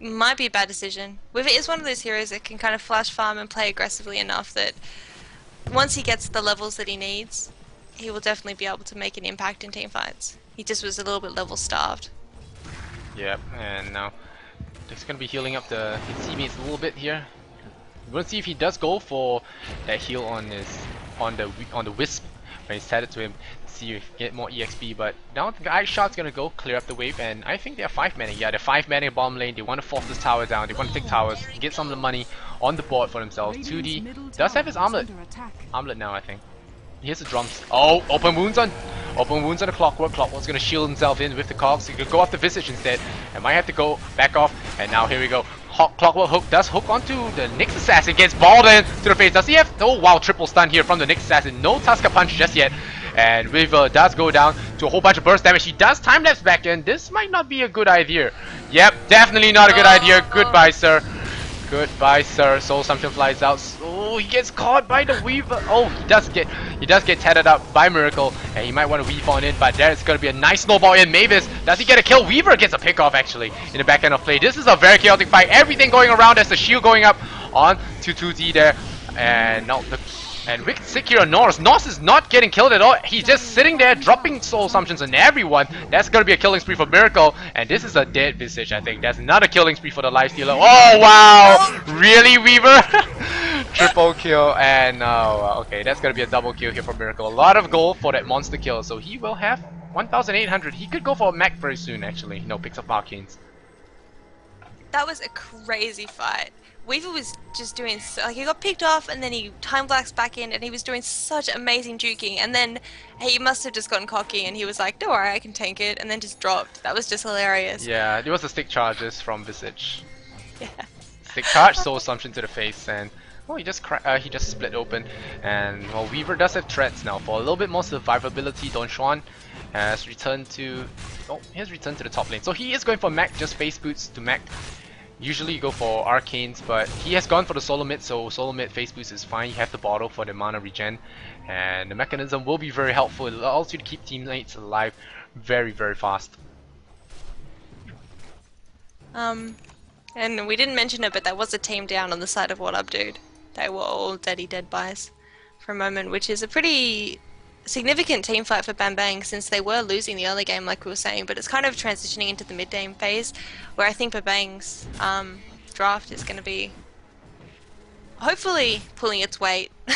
might be a bad decision. Weaver is one of those heroes that can kind of flash farm and play aggressively enough that once he gets the levels that he needs, he will definitely be able to make an impact in team fights. He just was a little bit level starved. Yep, and now he's gonna be healing up the his teammates a little bit here. We're gonna see if he does go for that heal on his on the on the wisp when he's it to him. See if he get more EXP, but now the ice shot's gonna go clear up the wave, and I think they're five manning. Yeah, they're five manning bottom lane. They want to force this tower down. They want to take towers, get some of the money on the board for themselves. 2D does have his armlet. Armlet now, I think. Here's the drums. Oh, open wounds on, open wounds on the clockwork. Clockwork's gonna shield himself in with the cogs. He could go off the visage instead. and might have to go back off. And now here we go. Hawk, clockwork hook does hook onto the Nyx assassin. Gets balled in to the face. Does he have? Oh wow, triple stun here from the Nyx assassin. No Tuskar punch just yet. And Weaver does go down to a whole bunch of burst damage. He does time lapse back in. This might not be a good idea. Yep, definitely not a good idea. Goodbye, sir. Goodbye, sir. Soul Assumption flies out. Oh, he gets caught by the Weaver. Oh, he does get he does get tethered up by Miracle, and he might want to weave on in, but there's gonna be a nice snowball in. Mavis, does he get a kill? Weaver gets a pick off actually in the back end of play. This is a very chaotic fight. Everything going around. There's the shield going up on to 2Z there, and now the And wicked on Norse. Norse is not getting killed at all. He's just sitting there dropping soul assumptions on everyone. That's gonna be a killing spree for Miracle. And this is a dead Visage, I think. That's not a killing spree for the Lifestealer. Oh wow! Really, Weaver? Triple kill and oh okay, that's gonna be a double kill here for Miracle. A lot of gold for that monster kill, so he will have 1,800. He could go for a mech very soon actually. No, picks up Arcanes. That was a crazy fight. Weaver was just doing like he got picked off and then he time blacks back in and he was doing such amazing juking and then he must have just gotten cocky and he was like, "Don't worry, I can tank it," and then just dropped. That was just hilarious. Yeah, it was the stick charges from Visage. Yeah. Stick charge, soul assumption to the face, and oh, he just cra uh, he just split open. And well, Weaver does have treads now for a little bit more survivability. Don Juan has returned to oh, he has returned to the top lane. So he is going for Mac just phase boots to mech. Usually you go for arcanes, but he has gone for the solo mid, so solo mid phase boots is fine. You have the bottle for the mana regen, and the mechanism will be very helpful. It allows you to keep teammates alive very, very fast. Um, and we didn't mention it, but there was a team down on the side of What Up Dude. They were all deady dead buys for a moment, which is a pretty significant team fight for Bambang since they were losing the early game, like we were saying, but it's kind of transitioning into the mid game phase where I think Bambang's um, draft is going to be hopefully pulling its weight.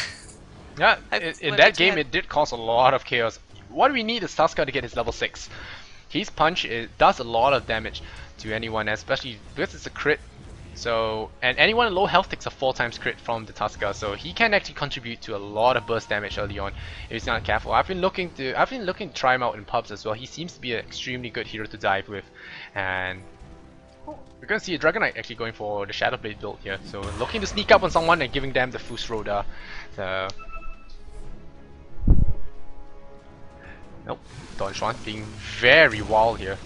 Yeah, in, that game it did cause a lot of chaos. What do we need is Tuskar to get his level 6. His punch it does a lot of damage to anyone, especially because it's a crit. So, and anyone in low health takes a 4 times crit from the Tuskar, so he can actually contribute to a lot of burst damage early on if he's not careful. I've been looking to I've been looking to try him out in pubs as well. He seems to be an extremely good hero to dive with, and we're gonna see a Dragon Knight actually going for the Shadow Blade build here. So looking to sneak up on someone and giving them the Fusroda. So Nope. Don Juan being very wild here.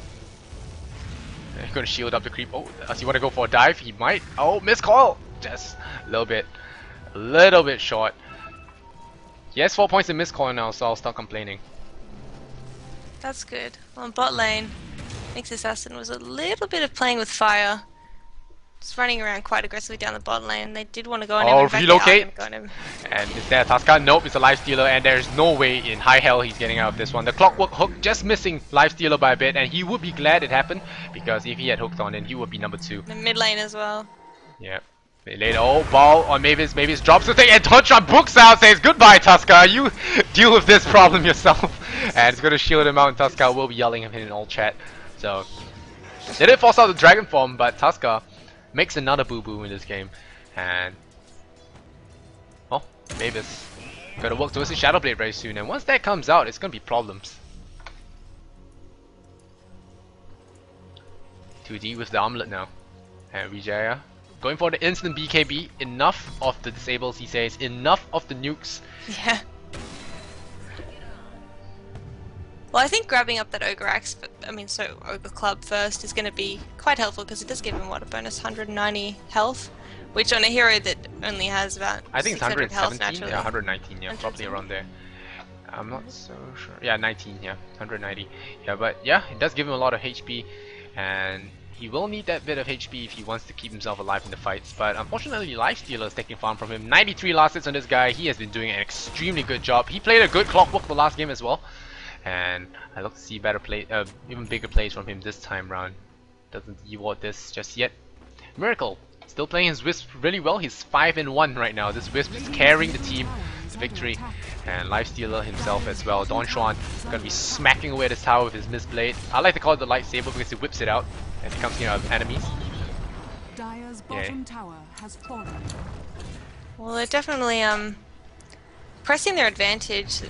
Gonna shield up the creep. Oh, does he want to go for a dive? He might. Oh, Mist Coil! Just a little bit. A little bit short. He has 4 points in Mist Coil now, so I'll stop complaining. That's good. On bot lane, Nyx Assassin was a little bit of playing with fire. Just running around quite aggressively down the bot lane. They did want to go on him. Oh, fact, they relocate. gonna go on him. And is there a? Nope, it's a life stealer, and there's no way in high hell he's getting out of this one. The clockwork hook just missing life stealer by a bit, and he would be glad it happened because if he had hooked on, then he would be number two. The mid lane as well. Yeah. Later, oh, ball on Mavis. Mavis drops the thing, and Touchon books out, says goodbye, Tuskar. You deal with this problem yourself. and it's gonna shield him out, and Tuskar will be yelling at him in all chat. So, they did force out the dragon form, but Tuskar makes another boo boo in this game. And, oh, Mavis. Gotta work towards the Shadow Blade very soon, and once that comes out, it's gonna be problems. 2D with the armlet now. And Vijaya going for the instant BKB. Enough of the disables, he says. Enough of the nukes. Yeah. Well, I think grabbing up that Ogre Axe, I mean, so Ogre Club first is going to be quite helpful because it does give him, what, a bonus 190 health? Which on a hero that only has about I think it's 600 health 117, naturally. yeah, 119, yeah, probably around there. I'm not so sure. Yeah, 19, yeah, 190. Yeah, but yeah, it does give him a lot of HP, and he will need that bit of HP if he wants to keep himself alive in the fights. But unfortunately, Lifestealer is taking farm from him. 93 last hits on this guy. He has been doing an extremely good job. He played a good clockwork the last game as well, and I look to see better play, uh, even bigger plays from him this time round. Doesn't reward this just yet. Miracle still playing his Wisp really well. He's five and one right now. This Wisp is carrying the team to victory, and Lifestealer himself as well. Don Juan gonna be smacking away this tower with his Mist Blade. I like to call it the lightsaber because he whips it out as it comes near enemies. Dire's Yeah. bottom tower has fallen. Well, they're definitely um pressing their advantage.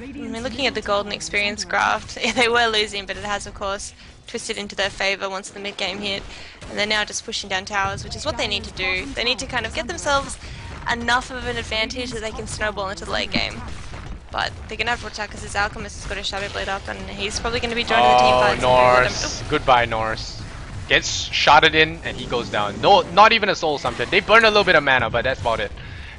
I mean, looking at the golden experience graph, they were losing, but it has, of course, twisted into their favor once the mid game hit. And they're now just pushing down towers, which is what they need to do. They need to kind of get themselves enough of an advantage that they can snowball into the late game. But they're gonna have to watch out because his alchemist has got a shadow blade up, and he's probably gonna be joining the team Oh, fight. him- Norse. Goodbye, Norse. Gets shotted in and he goes down. No, not even a soul assumption. They burn a little bit of mana, but that's about it.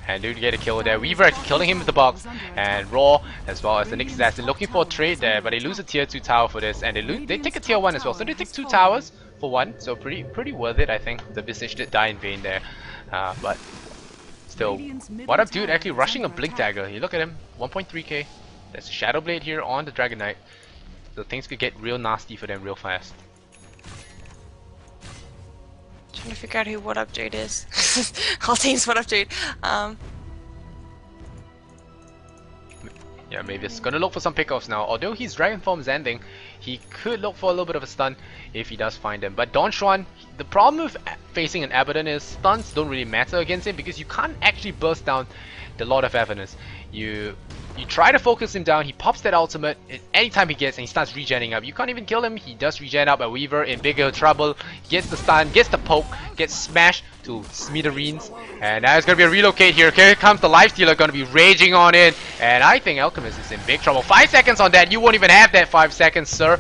And dude get a kill there. Weaver actually killing him with the box. And Raw as well as the Nyx Assassin looking for a trade there, but they lose a tier 2 tower for this. And they lose they take a tier 1 as well. So they take two towers for one. So pretty pretty worth it I think. The Visage did die in vain there. Uh, but still, what up dude actually rushing a Blink Dagger. You look at him, 1.3k. There's a Shadow Blade here on the Dragon Knight. So things could get real nasty for them real fast. Trying to figure out who What Up Dude is. Team's What Up Dude. Um, Yeah, Mavis gonna look for some pickoffs now. Although his Dragon Form is ending, he could look for a little bit of a stun if he does find them. But Don Juan, the problem with facing an Abaddon is stuns don't really matter against him because you can't actually burst down the Lord of Avernus. You you try to focus him down, he pops that ultimate anytime he gets and he starts regenning up. You can't even kill him, he does regen up a Weaver in bigger trouble, gets the stun, gets the poke, gets smashed to smithereens. And now it's gonna be a relocate here. Here comes the Lifestealer gonna be raging on in. And I think Alchemist is in big trouble. Five seconds on that, you won't even have that five seconds, sir.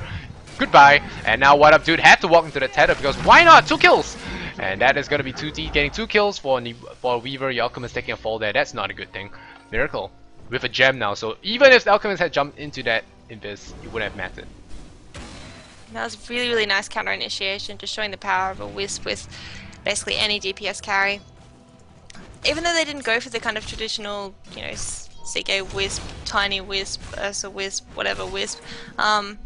Goodbye. And now what up dude had to walk into the tether because why not? Two kills! And that is gonna be 2T getting two kills for for Weaver, the Alchemist taking a fall there. That's not a good thing. Miracle with a gem now. So even if the Alchemist had jumped into that Invis, it wouldn't have mattered. That was really, really nice counter initiation, just showing the power of a Wisp with basically any DPS carry. Even though they didn't go for the kind of traditional, you know, CK Wisp, Tiny Wisp, Ursa Wisp, whatever Wisp, um,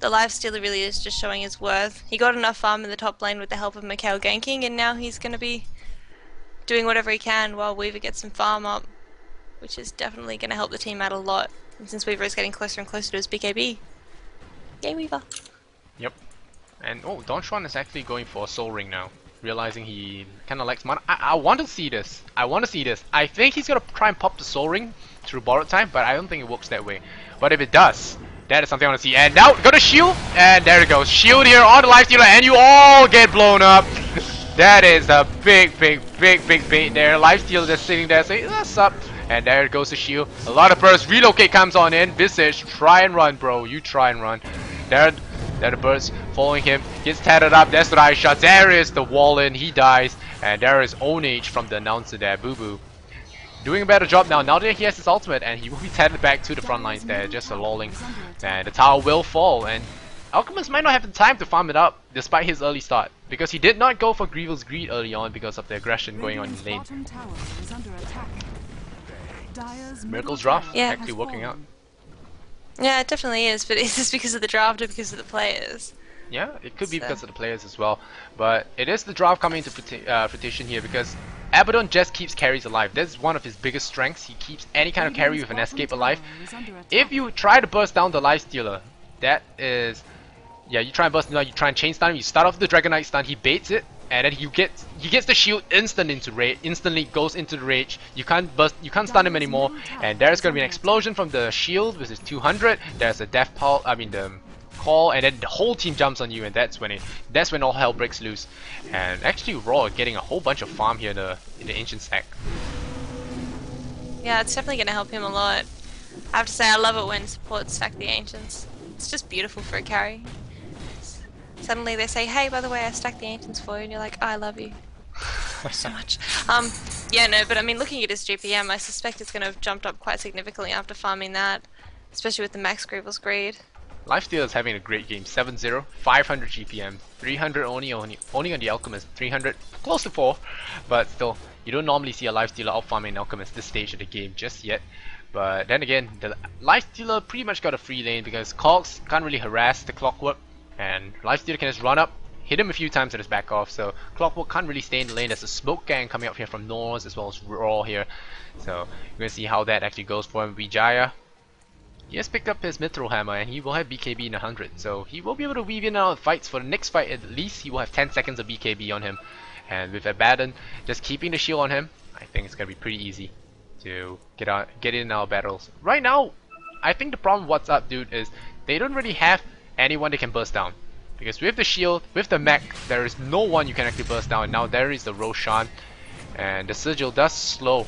the Lifestealer really is just showing his worth. He got enough farm in the top lane with the help of Mikael ganking, and now he's going to be doing whatever he can while Weaver gets some farm up which is definitely going to help the team out a lot. Since Weaver is getting closer and closer to his BKB. Yay, Weaver. Yep. And oh, Don Juan is actually going for a Soul Ring now. Realizing he kind of likes mana. I, I want to see this. I want to see this. I think he's going to try and pop the Soul Ring through borrowed time, but I don't think it works that way. But if it does, that is something I want to see. And now, go to shield, and there it goes. Shield here on the Lifestealer, and you all get blown up. that is a big, big, big, big bait there. Lifestealer just sitting there saying, what's up? And there goes the shield. A lot of bursts. Relocate comes on in. Visage, try and run, bro. You try and run. There, there the burst following him. Gets tatted up. That's the eye shot. There is the wall in. He dies. And there is Ownage from the announcer there. Boo Boo. Doing a better job now. Now that he has his ultimate and he will be tatted back to the front lines there. Just a lolling. And the tower will fall. And Alchemist might not have the time to farm it up despite his early start. Because he did not go for Greevil's Greed early on because of the aggression going on in lane. Miracle's draft yeah. actually working out. Yeah, it definitely is, but is this because of the draft or because of the players? Yeah, it could be because of the players as well. But it is the draft coming into uh, fruition here because Abaddon just keeps carries alive. That's one of his biggest strengths. He keeps any kind of carry with an escape alive. If you try to burst down the life stealer, that is yeah, you try and burst him down, you try and chain stun him, you start off the Dragon Knight stun, he baits it, and then you get he gets the shield instant into rage instantly goes into the rage. You can't bust you can't stun him anymore. And there's gonna be an explosion from the shield which is 200 there's a death pulse I mean the call and then the whole team jumps on you and that's when it that's when all hell breaks loose. And actually Raw getting a whole bunch of farm here in the in the ancient stack. Yeah it's definitely gonna help him a lot. I have to say I love it when supports stack the ancients. It's just beautiful for a carry suddenly they say, hey, by the way, I stacked the ancients for you, and you're like, I love you so much. Um, yeah, no, but I mean, looking at his GPM, I suspect it's going to have jumped up quite significantly after farming that, especially with the max Greevil's Greed. Lifesteal is having a great game. 7-0, 500 GPM, 300 only, only only on the Alchemist, 300, close to 4, but still, you don't normally see a Lifestealer out farming Alchemist this stage of the game just yet. But then again, the Lifestealer pretty much got a free lane because Cogs can't really harass the Clockwork and Lifestealer can just run up, hit him a few times and just back off. So Clockwork can't really stay in the lane. There's a smoke gang coming up here from Norse as well as Raw here. So we're gonna see how that actually goes for him. Vijaya. He has picked up his Mithril Hammer and he will have BKB in 100. So he will be able to weave in and out fights. For the next fight at least he will have 10 seconds of BKB on him. And with Abaddon just keeping the shield on him, I think it's gonna be pretty easy to get out get in our battles. Right now, I think the problem what's up dude is they don't really have anyone they can burst down. Because with the shield, with the mech, there is no one you can actually burst down. And now there is the Roshan, and the Sigil does slow,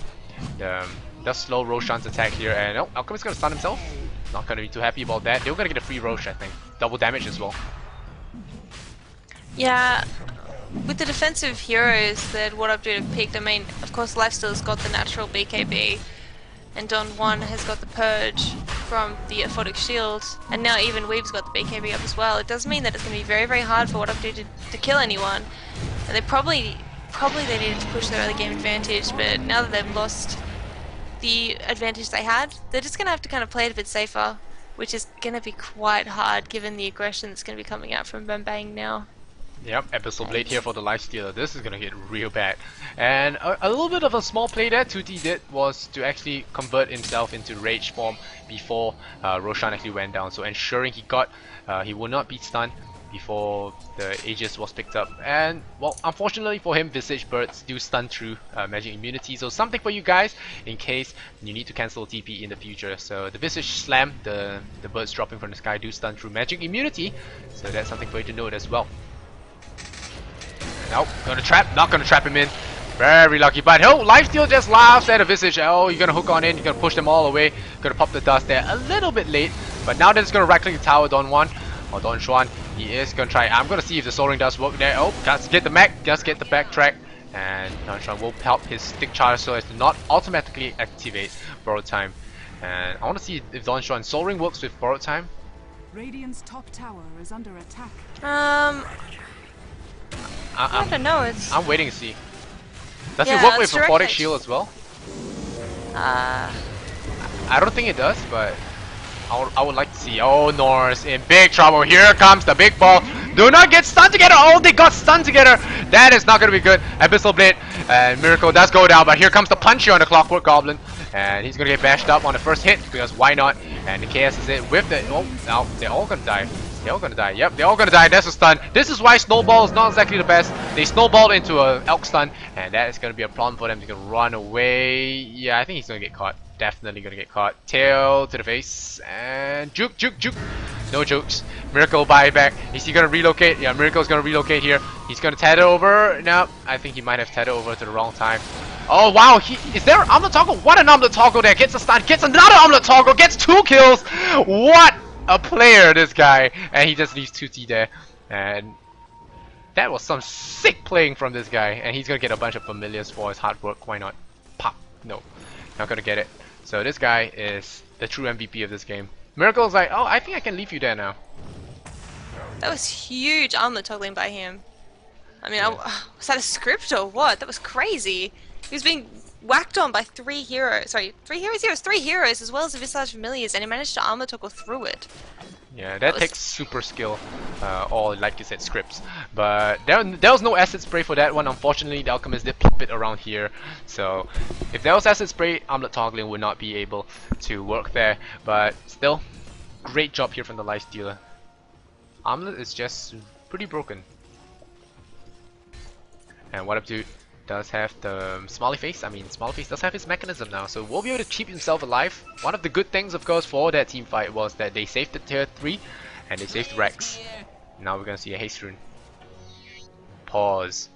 um, does slow Roshan's attack here. And oh, Alchemist gonna stun himself. Not gonna be too happy about that. They were gonna get a free Rosh, I think. Double damage as well. Yeah, with the defensive heroes that what I've have picked, I mean, of course Lifesteal's got the natural BKB, and Don Juan has got the Purge from the Aphotic Shield, and now even Weave's got the BKB up as well. It does mean that it's going to be very, very hard for What Up to, to kill anyone, and they probably probably they needed to push their early game advantage, but now that they've lost the advantage they had, they're just going to have to kind of play it a bit safer, which is going to be quite hard given the aggression that's going to be coming out from Bang now. Yep, Abyssal Blade here for the Lifestealer. This is gonna get real bad. And a, a, little bit of a small play that 2T did was to actually convert himself into Rage form before uh, Roshan actually went down. So ensuring he got, uh, he will not be stunned before the Aegis was picked up. And, well, unfortunately for him, Visage Birds do stun through uh, magic immunity. So something for you guys in case you need to cancel TP in the future. So the Visage Slam, the, the birds dropping from the sky do stun through magic immunity. So that's something for you to note as well. Nope, gonna trap, not gonna trap him in. Very lucky, but oh, Lifesteal just laughs at a Visage. Oh, you're gonna hook on in, you're gonna push them all away. Gonna pop the dust there a little bit late, but now that it's gonna right click the tower, Don Juan, or Don Juan, he is gonna try. I'm gonna see if the Soul Ring does work there. Oh, just get the mech, just get the backtrack. And Don Juan will help his stick charge so as to not automatically activate Borrowed Time. And I wanna see if Don Juan Soul Ring works with Borrowed Time. Radiant's top tower is under attack. Um, I, I don't know. It's. I'm waiting to see. Does yeah, it work with Aphotic Shield as well? Uh. I don't think it does, but I would, I would like to see. Oh, Norse in big trouble. Here comes the big ball. Do not get stunned together. Oh, they got stunned together. That is not going to be good. Abyssal Blade and Miracle does go down, but here comes the punch here on the Clockwork Goblin. And he's going to get bashed up on the first hit because why not? And the KS is it with the... Oh, now they're all going to die. They're all gonna die. Yep, they're all gonna die. That's a stun. This is why Snowball is not exactly the best. They snowballed into a elk stun, and that is gonna be a problem for them. to run away. Yeah, I think he's gonna get caught. Definitely gonna get caught. Tail to the face, and juke, juke, juke. No jokes. Miracle buyback. Is he gonna relocate? Yeah, Miracle's gonna relocate here. He's gonna tether over. No, I think he might have tethered over to the wrong time. Oh wow, he is there an toggle? What an toggle there! Gets a stun, gets another armlet toggle, gets two kills! What a player, this guy, and he just leaves 2T there. And that was some sick playing from this guy, and he's gonna get a bunch of familiars for his hard work. Why not? Pop. No, not gonna get it. So this guy is the true MVP of this game. Miracle's like, oh, I think I can leave you there now. That was huge armor toggling by him. I mean, yeah. I, was that a script or what? That was crazy. He was being whacked on by three heroes. Sorry, three heroes? Heroes, three heroes as well as the Visage Familiars, and he managed to armor toggle through it. Yeah, that, that takes super skill, uh, or like you said, scripts. But there, there was no acid spray for that one. Unfortunately, the alchemist did plop it around here. So if there was acid spray, armlet toggling would not be able to work there. But still, great job here from the life Lifestealer. Armlet is just pretty broken. And what up, dude? Does have the smiley face. I mean, smiley face does have his mechanism now, so will be able to keep himself alive. One of the good things, of course, for that team fight was that they saved the tier 3 and they saved Rex. Now we're gonna see a haste rune. Pause.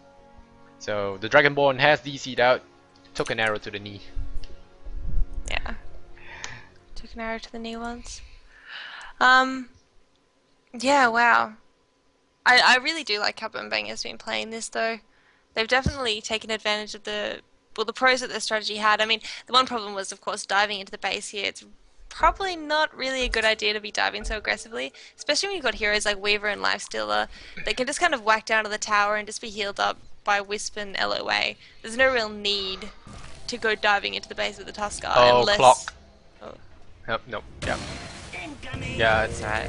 So the Dragonborn has DC'd out, took an arrow to the knee. Yeah. Took an arrow to the knee once. Um. Yeah. Wow. I I really do like how Bang has been playing this though they've definitely taken advantage of the well the pros that their strategy had. I mean, the one problem was of course diving into the base here. It's probably not really a good idea to be diving so aggressively, especially when you've got heroes like Weaver and Lifestealer They can just kind of whack down to the tower and just be healed up by Wisp and LOA. There's no real need to go diving into the base of the Tuskar oh, unless... Clock. Oh, Nope, nope, yeah. Yeah, it's, right.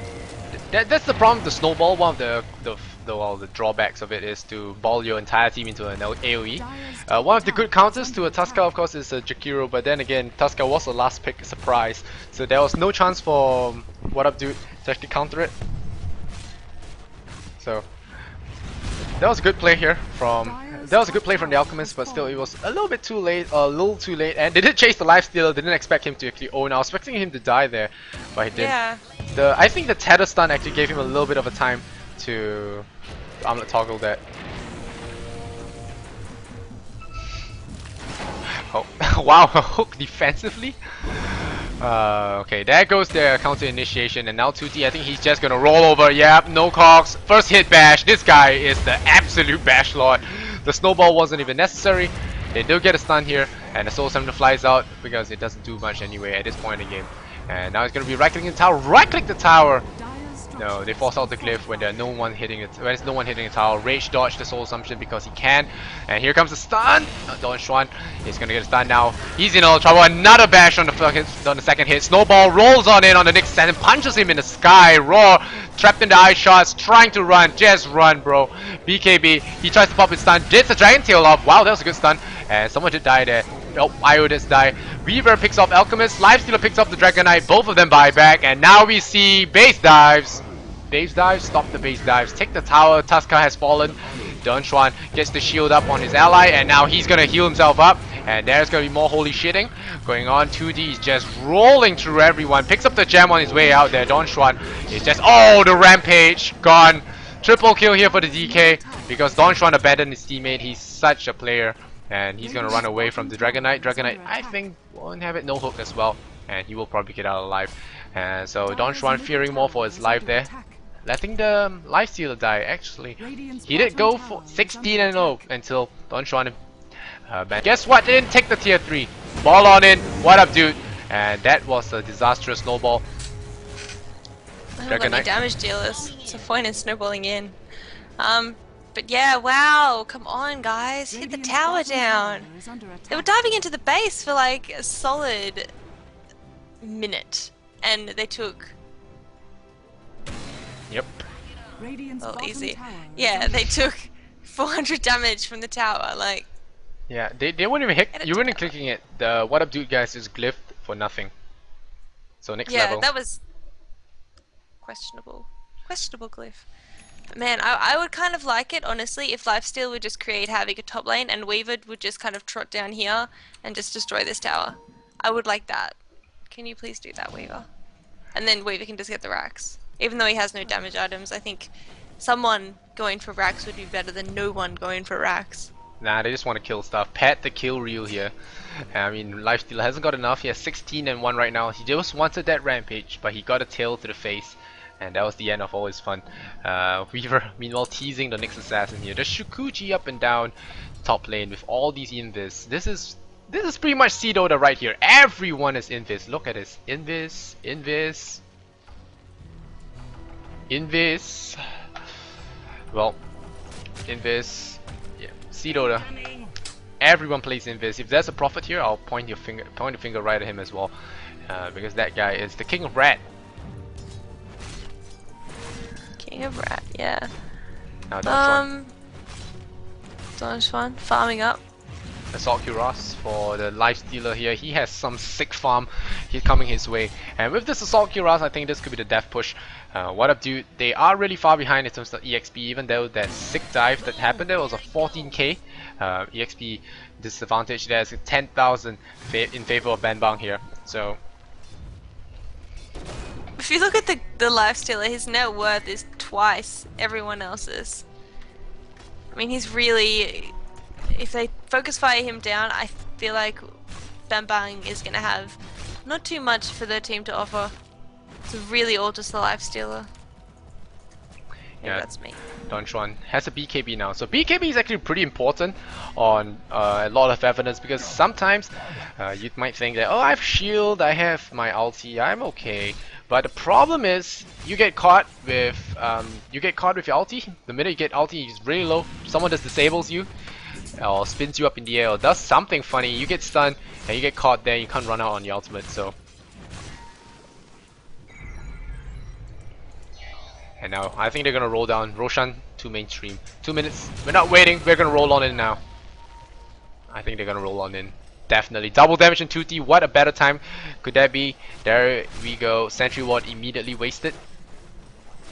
That, that's the problem the snowball, one of the, the the, all the drawbacks of it is to ball your entire team into an AoE. Uh, one of the good counters to a Tuskar of course is a Jakiro, but then again Tuskar was a last pick surprise, so there was no chance for um, What Up Dude to actually counter it. So that was a good play here from that was a good play from the Alchemist, but still it was a little bit too late, a little too late, and they did chase the Lifestealer, they didn't expect him to actually own, I was expecting him to die there, but he didn't. Yeah. The, I think the Tether stun actually gave him a little bit of a time to armlet toggle that. Oh, wow, hook defensively? Uh, okay, there goes the counter initiation, and now 2T, I think he's just gonna roll over. Yep, no cogs. First hit bash. This guy is the absolute bash lord. The snowball wasn't even necessary. They do get a stun here, and the Soul Summoner flies out because it doesn't do much anyway at this point in the game. And now he's gonna be right clicking the tower. Right click the tower! No, they force out the glyph when there's no one hitting it. When there's no one hitting the tower. Rage dodge the soul assumption because he can. And here comes the stun. Uh, Don Juan is gonna get a stun now. He's in all trouble. Another bash on the fucking on the second hit. Snowball rolls on in on the next and punches him in the sky. Roar trapped in the ice shards, trying to run. Just run, bro. BKB. He tries to pop his stun. Gets the dragon tail off. Wow, that was a good stun. And someone did die there. Oh, Io does die. Weaver picks off Alchemist. Lifestealer picks up the Dragon Knight. Both of them buy back. And now we see base dives. Base dives. Stop the base dives. Take the tower. Tuskar has fallen. Don Juan gets the shield up on his ally. And now he's going to heal himself up. And there's going to be more holy shitting going on. 2D is just rolling through everyone. Picks up the gem on his way out there. Don Juan is just... Oh, the rampage. Gone. Triple kill here for the DK. Because Don Juan abandoned his teammate. He's such a player and he's gonna run away from the Dragon Knight. Dragon Knight, I think, won't have it no hook as well, and he will probably get out alive. And so Don Juan fearing more for his life there, letting the um, life stealer die. Actually, he did go for 16 and 0 until Don Juan. Uh, banned. Guess what? They didn't take the tier 3. Ball on in. What up, dude? And that was a disastrous snowball. I don't let me damage dealers. It's a point in snowballing in. Um, but yeah, wow, come on guys, hit the tower down. They were diving into the base for like a solid minute, and they took... Yep. Oh, easy. Yeah, they took 400 damage from the tower, like... Yeah, they, they wouldn't even hit, you weren't even clicking it. The what up dude guys is glyphed for nothing. So next yeah, level. Yeah, that was questionable. Questionable glyph. Man, I, I would kind of like it, honestly, if Lifesteal would just create Havoc at top lane and Weaver would just kind of trot down here and just destroy this tower. I would like that. Can you please do that, Weaver? And then Weaver can just get the racks. Even though he has no damage items, I think someone going for racks would be better than no one going for racks. Nah, they just want to kill stuff. Pat the kill reel here. I mean, Lifesteal hasn't got enough. He has 16 and 1 right now. He just wanted that rampage, but he got a tail to the face and that was the end of all his fun. Uh, we were meanwhile teasing the Nyx Assassin here. The Shukuchi up and down top lane with all these invis. This is this is pretty much Dota right here. Everyone is invis. Look at this. Invis, invis, invis. Well, invis. Yeah, Dota. Everyone plays invis. If there's a prophet here, I'll point your finger, point a finger right at him as well, uh, because that guy is the king of red. King of Rat, yeah. Now um, Don Juan farming up. Assault Cuirass for the life stealer here. He has some sick farm he's coming his way. And with this Assault Cuirass, I think this could be the death push. Uh, what up, dude? They are really far behind in terms of EXP, even though that sick dive that happened there was a 14k uh, EXP disadvantage. There's 10,000 fa in favor of Bambang here. So if you look at the the lifestealer, his net worth is twice everyone else's. I mean, he's really. If they focus fire him down, I feel like Bambang is gonna have not too much for their team to offer. It's really all just the lifestealer. Yeah, that's me. Don Juan has a BKB now. So BKB is actually pretty important on uh, a lot of evidence because sometimes uh, you might think that, oh, I have shield, I have my ulti, I'm okay. But the problem is, you get caught with um, you get caught with your ulti. The minute you get ulti, it's really low. Someone just disables you, or spins you up in the air, or does something funny. You get stunned, and you get caught there. You can't run out on your ultimate. So, and now I think they're gonna roll down Roshan to mainstream. Two minutes. We're not waiting. We're gonna roll on in now. I think they're gonna roll on in. Definitely. Double damage in 2D. What a better time could that be? There we go. Sentry Ward immediately wasted.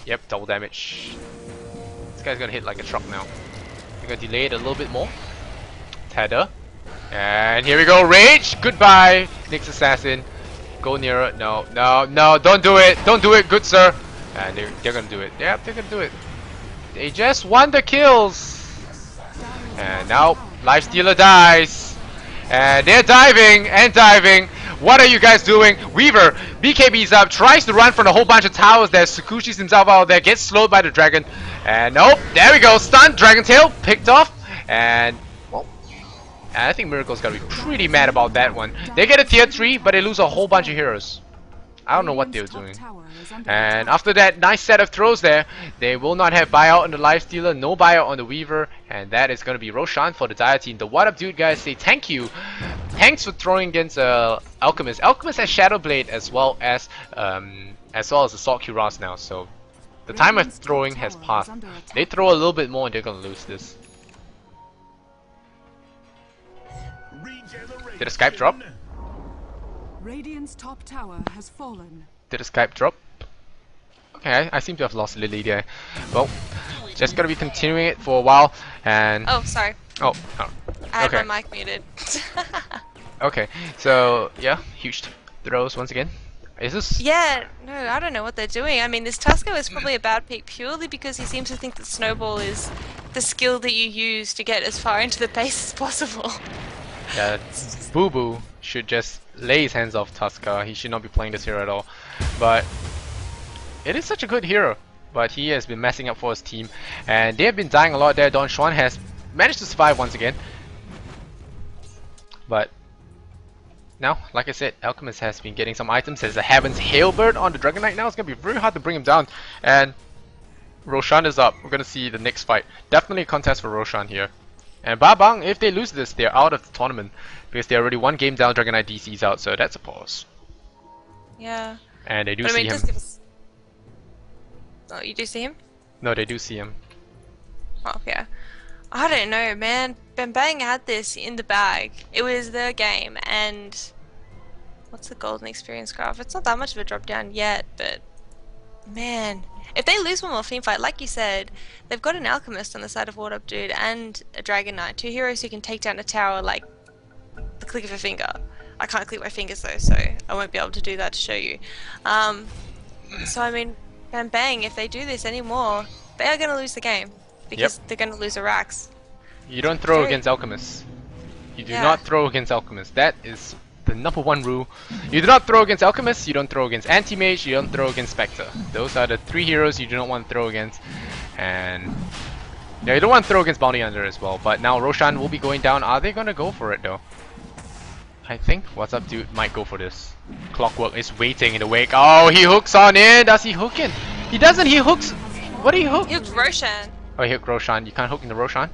Yep, double damage. This guy's gonna hit like a truck now. We're gonna delay it a little bit more. Tether. And here we go. Rage. Goodbye, Nyx Assassin. Go nearer. No, no, no. Don't do it. Don't do it, good sir. And they're, they're gonna do it. Yep, they're gonna do it. They just won the kills. And now, Lifestealer dies. And they're diving and diving. What are you guys doing? Weaver, BKB's up, tries to run from a whole bunch of towers. There's Sakushi's himself out there, gets slowed by the dragon. And nope, there we go, stunned, Dragon Tail, picked off. And, well, I think Miracle's gonna be pretty mad about that one. They get a tier 3, but they lose a whole bunch of heroes. I don't know what they were doing. tower is under And after that nice set of throws there, they will not have buyout on the Life Stealer, no buyout on the Weaver, and that is going to be Roshan for the Dire team. The What Up Dude guys say thank you. Thanks for throwing against uh, Alchemist. Alchemist has Shadow Blade as well as um, as well as Assault Cuirass now, so the time of throwing has passed. They throw a little bit more and they're going to lose this. Did a Skype drop? Radiant's top tower has fallen. Did a Skype drop? Okay, I, I seem to have lost Lily there. Well, just gonna be continuing it for a while, and Oh, sorry. oh, oh, I had Okay. my mic muted. okay. So yeah, huge throws once again. Is this? yeah, no, I don't know what they're doing. I mean, this Tuskar is probably a bad pick purely because he seems to think that Snowball is the skill that you use to get as far into the base as possible. Yeah, Boo Boo should just lay his hands off Tuskar. He should not be playing this hero at all. But it is such a good hero. But he has been messing up for his team, and they have been dying a lot there. Don Juan has managed to survive once again. But now, like I said, Alchemist has been getting some items. There's a Heaven's Halberd on the Dragon Knight now. It's gonna be very hard to bring him down. And Roshan is up. We're gonna see the next fight. Definitely a contest for Roshan here. And Bambang, if they lose this, they're out of the tournament because they're already one game down. Dragon Knight DC's out, so that's a pause. Yeah. And they do But I see mean, him. us. Oh, you do see him? No, they do see him. Oh, yeah. I don't know, man. Bambang had this in the bag. It was their game, and what's the golden experience graph? It's not that much of a drop down yet, but man, if they lose one more team fight, like you said, they've got an alchemist on the side of What Up Dude and a Dragon Knight, two heroes who can take down a tower like the click of a finger. I can't click my fingers though, so I won't be able to do that to show you. Um, so I mean, Bambang, if they do this anymore, they are going to lose the game because they're going to lose a Rax. You don't throw Very- against Alchemists. You do Yeah. not throw against Alchemists. That is the number one rule. You do not throw against Alchemists, you don't throw against Anti-Mage, you don't throw against Spectre. Those are the three heroes you do not want to throw against. And yeah, you don't want to throw against Bounty Hunter as well. But now Roshan will be going down. Are they gonna go for it though? I think What's Up Dude might go for this. Clockwork is waiting in the wake. Oh, he hooks on in. Does he hook in? He doesn't. He hooks. What do you hook? He hooked Roshan. Oh, he hooked Roshan. You can't hook in the Roshan.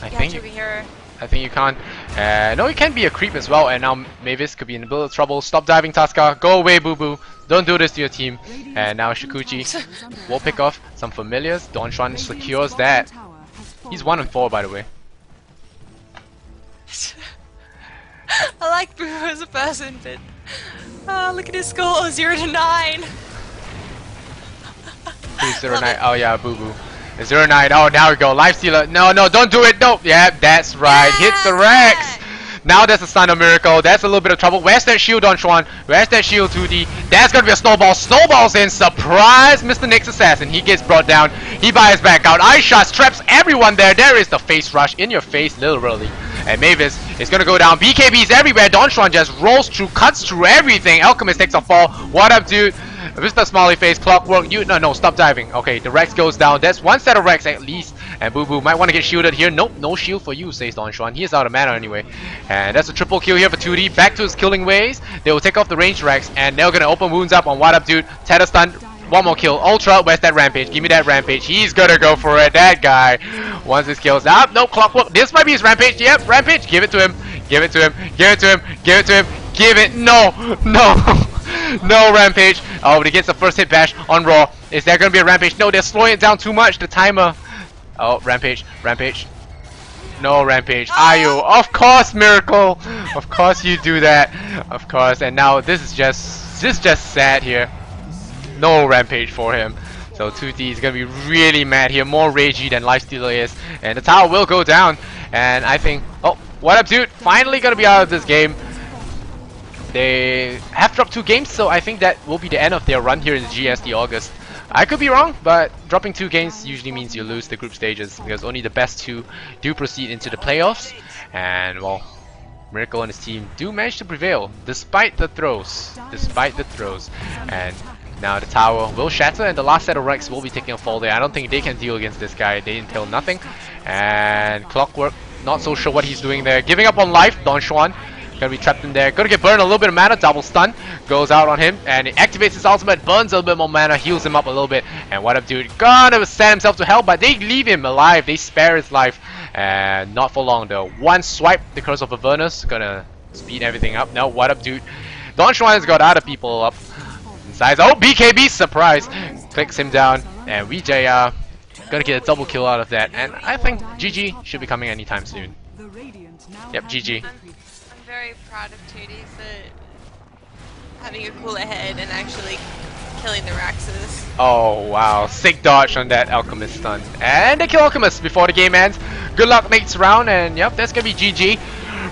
I You think have to be hero. I think you can't. Uh, no, he can be a creep as well. And now Mavis could be in a bit of trouble. Stop diving, Tuskar. Go away, Boo Boo. Don't do this to your team. And now Shukuchi tower is under will pick off some familiars. Don Juan Radiant's secures that. He's one and four, by the way. I like Boo Boo as a person, but oh, look at his score, zero to nine. Who's zero Love nine? Oh yeah, Boo Boo. Zero nine. Oh, now we go. Life stealer. No, no, don't do it. No. Yeah, that's right. Hits the Rex. Now that's a sign of miracle. That's a little bit of trouble. Where's that shield on Chuan? Where's that shield 2D? That's gonna be a snowball. Snowballs in. Surprise, Mr. Nyx Assassin. He gets brought down. He buys back out. Ice shards traps everyone there. There is the face rush in your face, literally. And Mavis is gonna go down. BKBs everywhere. Don Juan just rolls through, cuts through everything. Alchemist takes a fall. What up, dude? Mr. Smiley Face, Clockwork, you no no stop diving. Okay, the Rex goes down. That's one set of Rex at least. And Boo Boo might want to get shielded here. Nope, no shield for you, says Don Juan. He is out of mana anyway. And that's a triple kill here for 2D. Back to his killing ways. They will take off the range Rex and they're gonna open wounds up on What Up Dude. Tether stun. One more kill. Ultra, where's that rampage? Give me that rampage. He's gonna go for it. That guy. Once his kills. Ah, no clockwork. This might be his rampage. Yep, rampage. Give it to him. Give it to him. Give it to him. Give it to him. Give it. No. No. no rampage. Oh, but he gets the first hit bash on Raw. Is there gonna be a rampage? No, they're slowing it down too much. The timer. Oh, rampage. Rampage. No rampage. Ah. Ayu. Of course, Meracle. Of course you do that. Of course. And now this is just this is just sad here. No rampage for him. So 2D is gonna be really mad here, more ragey than Lifestealer is, and the tower will go down. And I think, oh, what up, dude? Finally gonna be out of this game. They have dropped two games, so I think that will be the end of their run here in the GEST August. I could be wrong, but dropping two games usually means you lose the group stages because only the best two do proceed into the playoffs. And well, Meracle and his team do manage to prevail despite the throws, despite the throws. And now the tower will shatter and the last set of Rex will be taking a fall there. I don't think they can deal against this guy. They entail nothing. And Clockwork, not so sure what he's doing there. Giving up on life, Don Juan. Gonna be trapped in there. Gonna get burned a little bit of mana. Double stun goes out on him, and it activates his ultimate. Burns a little bit more mana, heals him up a little bit. And what up, dude? Gonna send himself to hell, but they leave him alive. They spare his life, and not for long though. One swipe, the Curse of Avernus, gonna speed everything up. Now, what up, dude? Don Juan's got other people up. Inside. Oh, BKB surprise! Clicks him down, and uh, gonna get a double kill out of that. And I think GG should be coming anytime soon. Yep, GG. Very proud of Tootie for having a cooler head and actually killing the Raxes. Oh wow, sick dodge on that Alchemist stun. And they kill Alchemist before the game ends. Good luck next round, and yep, that's gonna be GG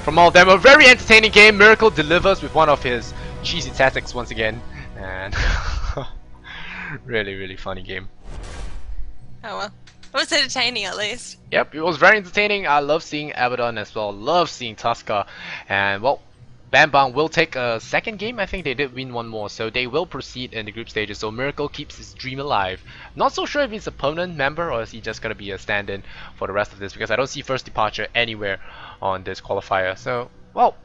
from all of them. A very entertaining game. Meracle delivers with one of his cheesy tactics once again. And really, really funny game. Oh well. It was entertaining at least. Yep, it was very entertaining. I love seeing Abaddon as well. Love seeing Tuskar. And well, Bambang will take a second game. I think they did win one more, so they will proceed in the group stages. So Meracle keeps his dream alive. Not so sure if he's a permanent member or is he just gonna be a stand-in for the rest of this because I don't see first departure anywhere on this qualifier. So well,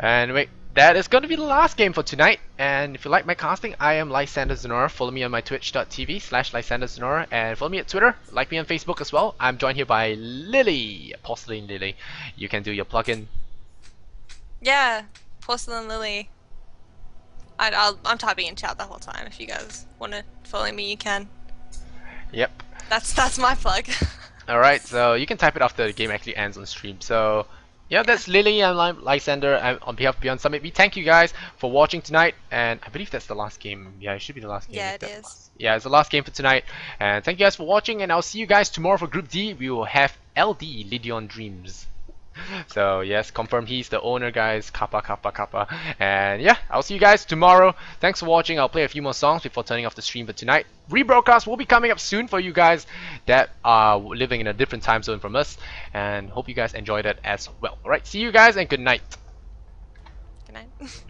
anyway, that is going to be the last game for tonight. And if you like my casting, I am Lysander Zenora. Follow me on my twitch.tv slash Lysander Zenora. And follow me at Twitter. Like me on Facebook as well. I'm joined here by Lily, Porcelain Lily. You can do your plugin. Yeah, Porcelain Lily. I, I'll, I'm typing in chat the whole time. If you guys want to follow me, you can. Yep. That's that's my plug. Alright, so you can type it after the game actually ends on stream. So, yeah, that's Lily and Ly- Lysander. And on behalf of Beyond Summit, we thank you guys for watching tonight. And I believe that's the last game. Yeah, it should be the last game. Yeah, it is. Yeah, it's the last game for tonight. And thank you guys for watching. And I'll see you guys tomorrow for Group D. We will have LD, Lydion Dreams. So yes, confirm he's the owner, guys. Kappa, kappa, kappa. And yeah, I'll see you guys tomorrow. Thanks for watching. I'll play a few more songs before turning off the stream But tonight. Rebroadcast will be coming up soon for you guys that are living in a different time zone from us. And hope you guys enjoyed it as well. Alright, see you guys and good night. Good night.